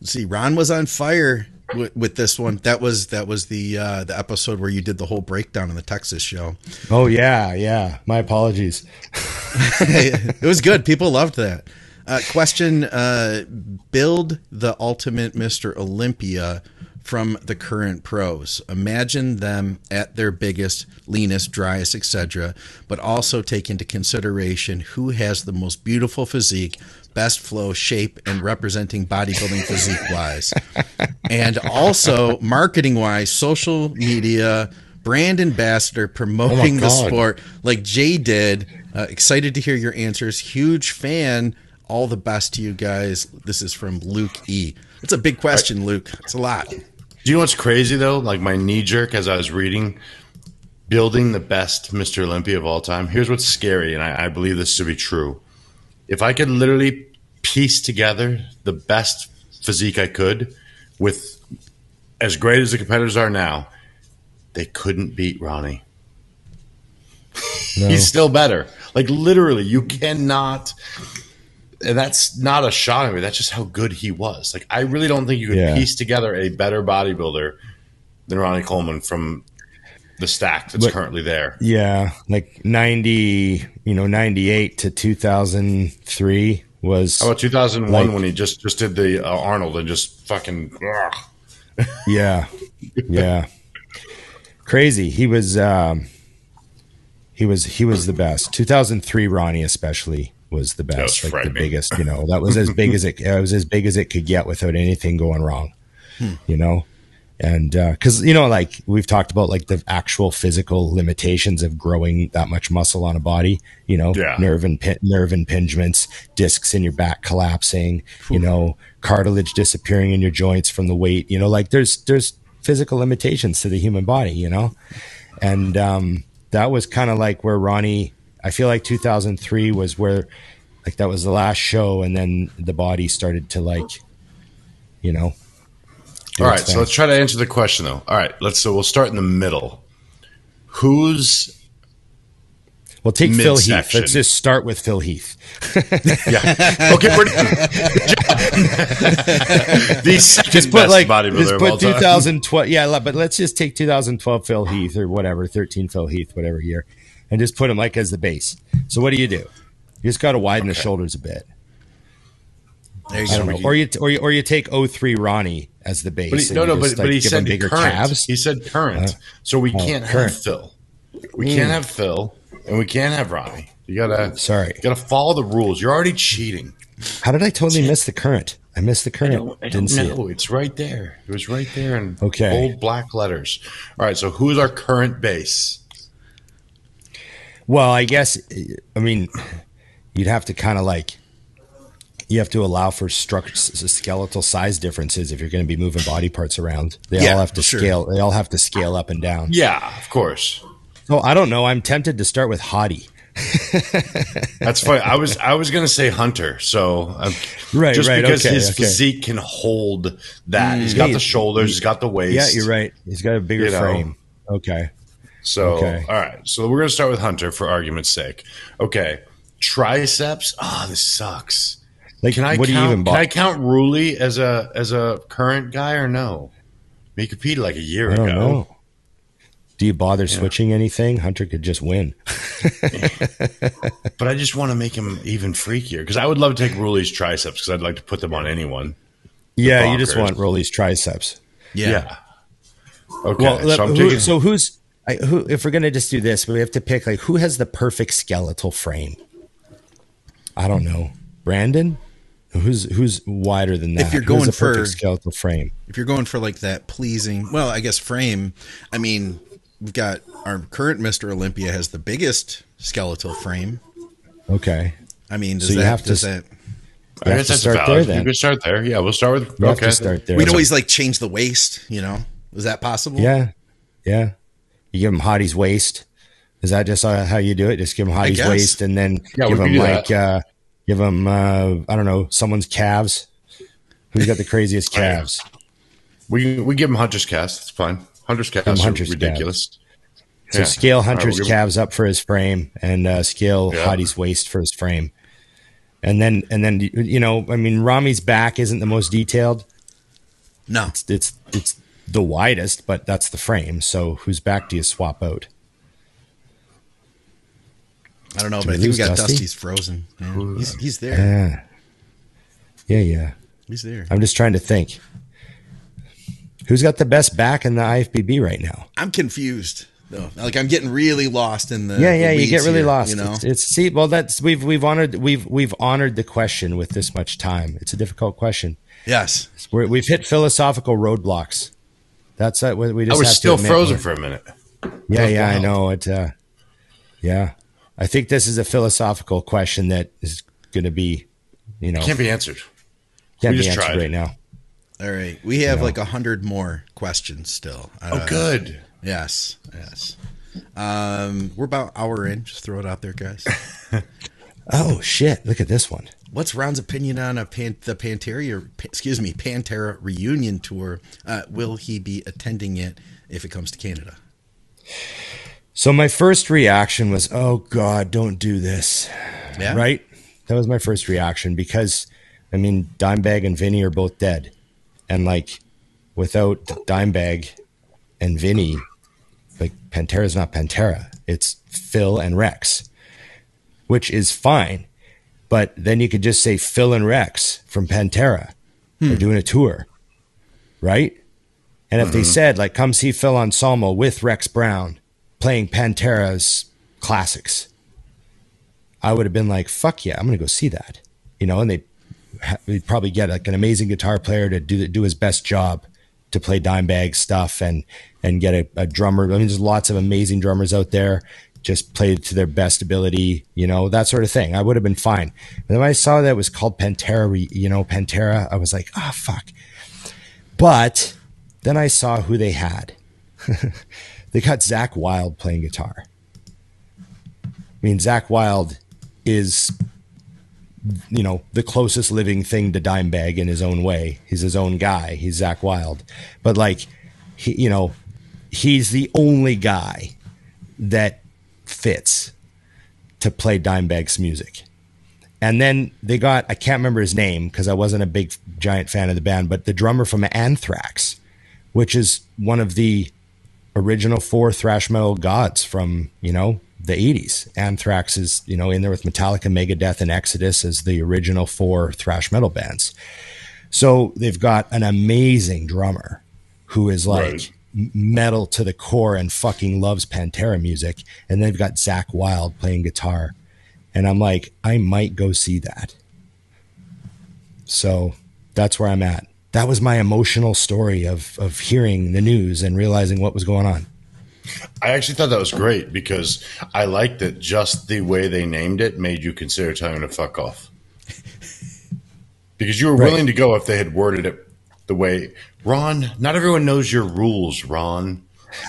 let's see. Ron was on fire with, with this one. That was that was the uh, the episode where you did the whole breakdown on the Texas show. Oh, yeah. Yeah. My apologies. it was good. People loved that. Uh, question: uh, Build the ultimate Mister Olympia from the current pros. Imagine them at their biggest, leanest, driest, etc. But also take into consideration who has the most beautiful physique, best flow, shape, and representing bodybuilding physique wise, and also marketing wise, social media. Brand ambassador promoting the sport like Jay did. Uh, excited to hear your answers. Huge fan. All the best to you guys. This is from Luke E. It's a big question, Luke. It's a lot. Do you know what's crazy though? Like my knee jerk as I was reading, building the best Mr. Olympia of all time. Here's what's scary, and I, I believe this to be true. If I could literally piece together the best physique I could with as great as the competitors are now, they couldn't beat Ronnie. No. He's still better. Like literally, you cannot. And that's not a shot at me. That's just how good he was. Like I really don't think you could Yeah. piece together a better bodybuilder than Ronnie Coleman from the stack that's But- currently there. Yeah. Like 90, you know, 98 to 2003 was. How about 2001 Like- when he just just did the uh, Arnold and just fucking ugh. Yeah. Yeah. Crazy. He was um he was he was the best. 2003 Ronnie especially was the was best, like the biggest, you know. That was as big as it it was as big as it could get without anything going wrong. You know? And uh cuz you know like we've talked about like the actual physical limitations of growing that much muscle on a body, you know, Yeah. nerve and pin- nerve impingements, discs in your back collapsing, you know, cartilage disappearing in your joints from the weight, you know, like there's there's physical limitations to the human body, you know? And um that was kind of like where Ronnie I feel like 2003 was where like that was the last show and then the body started to like you know All right, so let's try to answer the question though. All right, let's so we'll start in the middle. Who's Well, take Phil Heath. Let's just start with Phil Heath. yeah. Okay. We're the second just put like just put 2012. Yeah, but let's just take 2012 Phil Heath or whatever, 13 Phil Heath, whatever year, and just put him like as the base. So what do you do? You just got to widen okay. the shoulders a bit. There you go. Or you, or you or you take 03 Ronnie as the base. He, no, no, but, like, but he said bigger current. calves. He said current. Uh, so we oh, can't current. have Phil. We mm. can't have Phil, and we can't have Ronnie. You gotta sorry. You gotta follow the rules. You're already cheating. How did I totally miss the current? I missed the current. I don't, I Didn't see it. It's right there. It was right there in okay. bold black letters. All right. So who's our current base? Well, I guess I mean you'd have to kind of like you have to allow for structure skeletal size differences if you're going to be moving body parts around. They yeah, all have to sure. scale. They all have to scale up and down. Yeah, of course. Oh, I don't know. I'm tempted to start with Hadi. That's funny. I was I was going to say Hunter. So um, right, just right, because okay, his okay. physique can hold that. Mm, he's got the shoulders. He's got the waist. Yeah, you're right. He's got a bigger you know? frame. Okay. So okay. all right. So we're going to start with Hunter for argument's sake. Okay. Triceps. Oh, this sucks. Like, can I what count, do you even? Can I count Roelly as a as a current guy or no? He competed like a year ago. Know. Do you bother yeah. switching anything? Hunter could just win. but I just want to make him even freakier because I would love to take Roelly's triceps because I'd like to put them on anyone. Yeah, you just want Roelly's triceps. Yeah. yeah. Okay. Well, so, who, taking- so who's I, who? If we're gonna just do this, we have to pick like who has the perfect skeletal frame. I don't know, Brandon. Who's who's wider than that? If you're going for skeletal frame, if you're going for like that pleasing, well, I guess frame. I mean, we've got our current Mr. Olympia has the biggest skeletal frame. Okay. I mean, does so that, have to, does that I guess that's start there. Then. You could start there. Yeah, we'll start with. We okay, start there. We'd always like change the waist. You know, is that possible? Yeah, yeah. You give him Hadi's waist. Is that just how you do it? Just give him Hadi's waist, and then yeah, give him like uh, give him uh, I don't know someone's calves. Who's got the craziest calves? We we give him Hunter's calves. It's fine. Hunter's calves Hunter's ridiculous. Calves. So yeah. scale Hunter's right, we'll calves up for his frame, and uh, scale yeah. Hadi's waist for his frame, and then and then you know, I mean, Ramy's back isn't the most detailed. No, it's it's, it's the widest, but that's the frame. So whose back do you swap out? I don't know, do but I think we got Dusty? Dusty's frozen. Yeah. He's he's there. Yeah, yeah, He's there. I'm just trying to think. Who's got the best back in the IFBB right now? I'm confused. Though. Like I'm getting really lost in the yeah yeah the you get really here, lost you know it's, it's, see well that's we've we've honored we've we've honored the question with this much time it's a difficult question yes we have hit philosophical roadblocks that's that we just I was still frozen for a minute yeah yeah. I know it uh, yeah I think this is a philosophical question that is going to be you know can't be answered can't we be answered tried. right now all right, we have like a hundred more questions still. Uh, oh, good. Yes, yes. Um, we're about hour in. Just throw it out there, guys. oh shit! Look at this one. What's Ron's opinion on a pan- the Pantera? Excuse me, Pantera reunion tour? Uh, will he be attending it if it comes to Canada? So my first reaction was, "Oh God, don't do this." Yeah. Right. That was my first reaction because, I mean, Dimebag and Vinnie are both dead and like without Dimebag and Vinnie, like Pantera's not Pantera. It's Phil and Rex, which is fine. But then you could just say Phil and Rex from Pantera. Hmm. They're doing a tour, right? And if mm-hmm. they said, like, come see Phil Anselmo with Rex Brown playing Pantera's classics, I would have been like, fuck yeah, I'm going to go see that. You know, and they we'd probably get like an amazing guitar player to do do his best job to play Dimebag stuff and and get a, a, drummer. I mean, there's lots of amazing drummers out there. Just played to their best ability, you know, that sort of thing. I would have been fine. But when I saw that it was called Pantera, you know, Pantera, I was like, ah, oh, fuck. But then I saw who they had. they got Zakk Wylde playing guitar. I mean, Zakk Wylde is you know, the closest living thing to Dimebag in his own way. He's his own guy. He's Zakk Wylde. But like, he, you know, he's the only guy that fits. to play Dimebag's music. And then they got, I can't remember his name because I wasn't a big giant fan of the band, but the drummer from Anthrax, which is one of the original four thrash metal gods from, you know, the 80s. Anthrax is, you know, in there with Metallica, Megadeth, and Exodus as the original four thrash metal bands. So they've got an amazing drummer who is like right. Metal to the core and fucking loves Pantera music. And they've got Zakk Wylde playing guitar and I'm like, I might go see that. So that's where I'm at. That was my emotional story of of hearing the news and realizing what was going on. I actually thought that was great because I liked that just the way they named it made you consider telling them to fuck off. because you were right. willing to go if they had worded it the way Ron, not everyone knows your rules, Ron.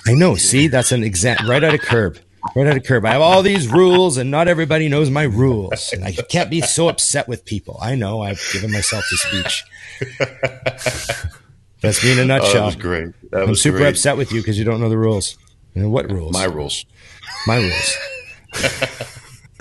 I know. See, that's an exact right out of curb right out of curb. I have all these rules, and not everybody knows my rules. And I can't be so upset with people. I know I've given myself the speech. That's me in a nutshell. Oh, that was great. That I'm was super great. upset with you because you don't know the rules. You know, what rules? My rules. My rules.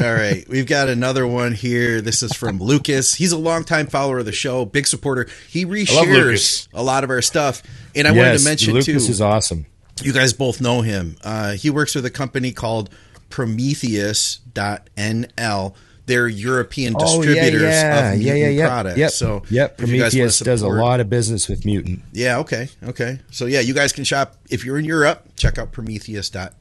All right, we've got another one here. This is from Lucas. He's a longtime follower of the show, big supporter. He reshares a lot of our stuff, and I yes, wanted to mention Lucas too. Lucas is awesome you guys both know him. Uh, he works with a company called Prometheus.nl. They're European distributors oh, yeah, yeah. of yeah, yeah, yeah. products. Yep. So yep, Prometheus does a lot of business with Mutant. Yeah, okay, okay. So yeah, you guys can shop if you're in Europe. Check out Prometheus.nl.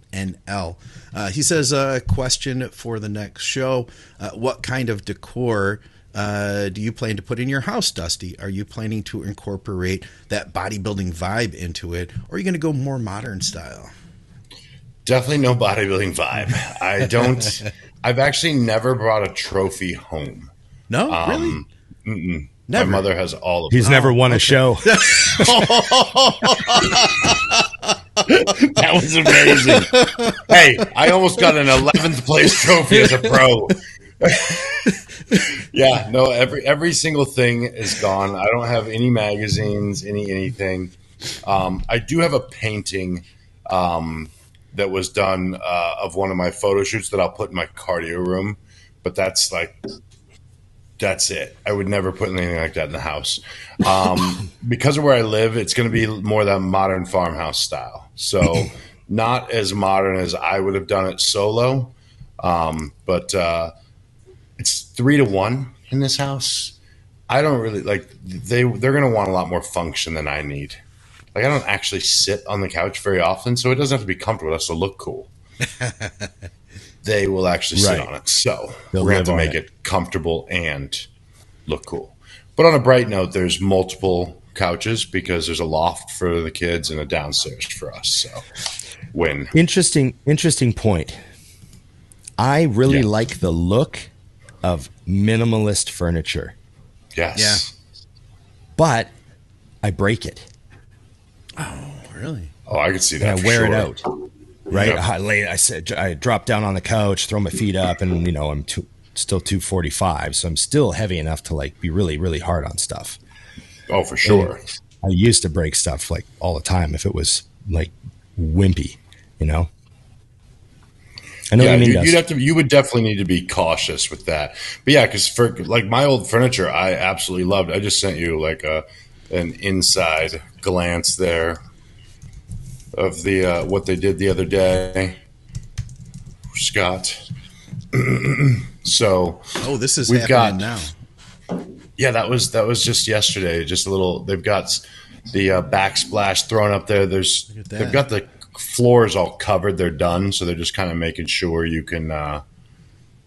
Uh, he says a question for the next show: uh, What kind of decor uh, do you plan to put in your house, Dusty? Are you planning to incorporate that bodybuilding vibe into it, or are you going to go more modern style? Definitely no bodybuilding vibe. I don't. I've actually never brought a trophy home. No, um, really. Mm-mm. Never. My mother has all of. He's them. never won a show. that was amazing. hey, I almost got an 11th place trophy as a pro. yeah, no, every every single thing is gone. I don't have any magazines, any anything. Um, I do have a painting um, that was done uh, of one of my photo shoots that I'll put in my cardio room, but that's like that's it. I would never put anything like that in the house. Um, because of where I live, it's going to be more that modern farmhouse style. So not as modern as I would have done it solo, um, but. Uh, it's three to one in this house. I don't really like they they're going to want a lot more function than I need. Like I don't actually sit on the couch very often, so it doesn't have to be comfortable. It has to look cool. they will actually sit right. on it, so They'll we're going to have to make it. it comfortable and look cool. But on a bright note, there's multiple couches because there's a loft for the kids and a downstairs for us. So win. Interesting, interesting point. I really yeah. like the look of minimalist furniture. Yes. Yeah. But I break it. Oh, really? Oh, I can see that. I wear sure. it out. Right. Yeah. I lay. I said I drop down on the couch, throw my feet up, and you know I'm two, still 245, so I'm still heavy enough to like be really, really hard on stuff. Oh, for sure. And I used to break stuff like all the time if it was like wimpy, you know. I know yeah, you would have to. You would definitely need to be cautious with that. But yeah, because for like my old furniture, I absolutely loved. I just sent you like a an inside glance there of the uh, what they did the other day, Scott. so oh, this is we've got now. Yeah, that was that was just yesterday. Just a little. They've got the uh, backsplash thrown up there. There's they've got the floors all covered. They're done, so they're just kind of making sure you can uh,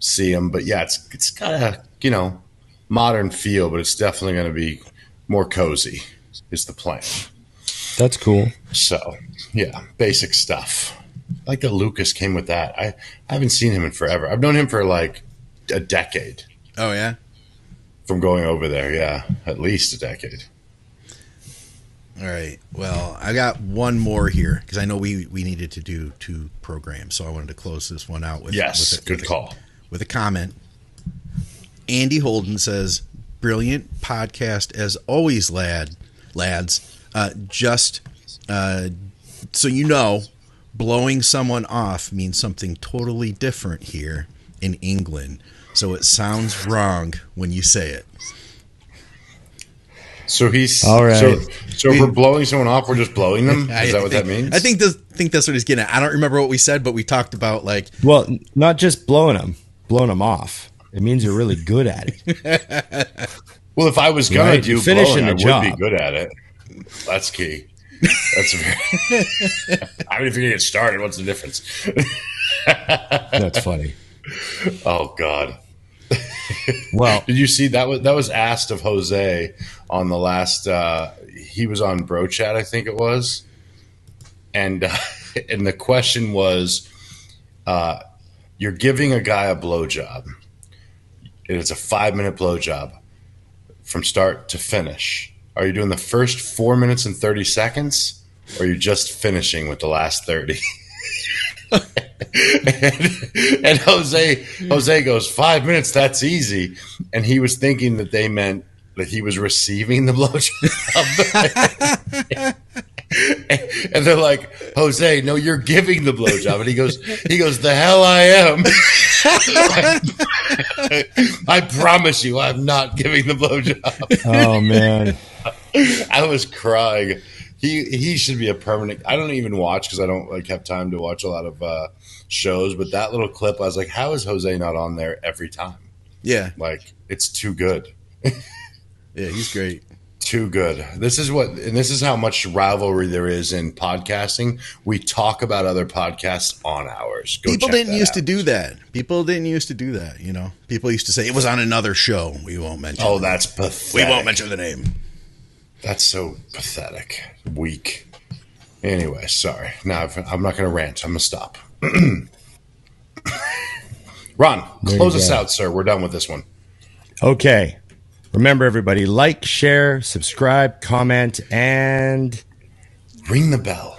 see them. But yeah, it's it's got a you know modern feel, but it's definitely going to be more cozy. Is the plan? That's cool. So yeah, basic stuff. Like the Lucas came with that. I, I haven't seen him in forever. I've known him for like a decade. Oh yeah. From going over there, yeah, at least a decade. All right. Well, I got one more here because I know we we needed to do two programs, so I wanted to close this one out with yes, with a, good with call a, with a comment. Andy Holden says, "Brilliant podcast as always, lad, lads. Uh, just uh, so you know, blowing someone off means something totally different here. in England, so it sounds wrong when you say it. So he's All right. So, so if we're blowing someone off, we're just blowing them. Is that what think, that means? I think this, think that's what he's getting at. I don't remember what we said, but we talked about like Well, not just blowing them, blowing them off. It means you're really good at it. Well, if I was gonna Right, do finishing blowing, the I would be good at it. That's key. That's very. I mean, if you're gonna get started, what's the difference? That's funny. Oh God. Well, Did you see that was that was asked of Jose on the last uh he was on Bro Chat, I think it was. And uh, and the question was uh you're giving a guy a blowjob. It's a 5-minute blowjob from start to finish. Are you doing the first 4 minutes and 30 seconds or are you just finishing with the last 30? and, and Jose Jose goes five minutes. That's easy, and he was thinking that they meant that he was receiving the blowjob. and they're like, Jose, no, you're giving the blowjob, and he goes, he goes, the hell I am. I promise you, I'm not giving the blowjob. oh man, I was crying. He he should be a permanent. I don't even watch because I don't like have time to watch a lot of uh, shows. But that little clip, I was like, how is Jose not on there every time? yeah, Like it's too good, yeah, he's great. too good. This is what, and this is how much rivalry there is in podcasting. We talk about other podcasts on ours. Go People didn't used to do that. People didn't used to do that. You know, people used to say it was on another show. We won't mention. Oh, that's pathetic. we won't mention the name. That's so pathetic. Weak. Anyway, sorry. Now I've- I'm not going to rant. I'm going to stop. Ron, There close us go. out, sir. We're done with this one. okay. Remember, everybody, like, share, subscribe, comment, and Ring the bell.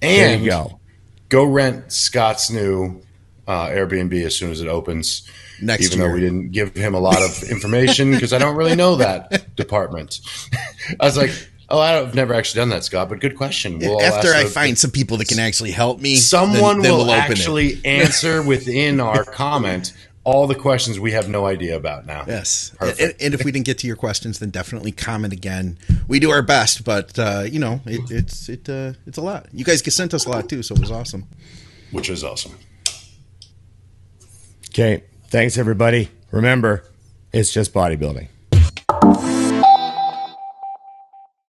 there And you go. go rent Scott's new uh, Airbnb as soon as it opens. Next even year. though we didn't give him a lot of information because I don't really know that department. I was like, oh, I've never actually done that, Scott, but good question. We'll After ask I the- find some people that can actually help me, someone then, then will we'll open it. actually answer within our comment all the questions we have no idea about now. Yes, and, and if we didn't get to your questions, then definitely comment again. We do our best, but uh, you know, it, it's it uh, it's a lot. You guys sent us a lot too, so it was awesome. Which is awesome. Okay. Thanks, everybody. Remember, it's just bodybuilding.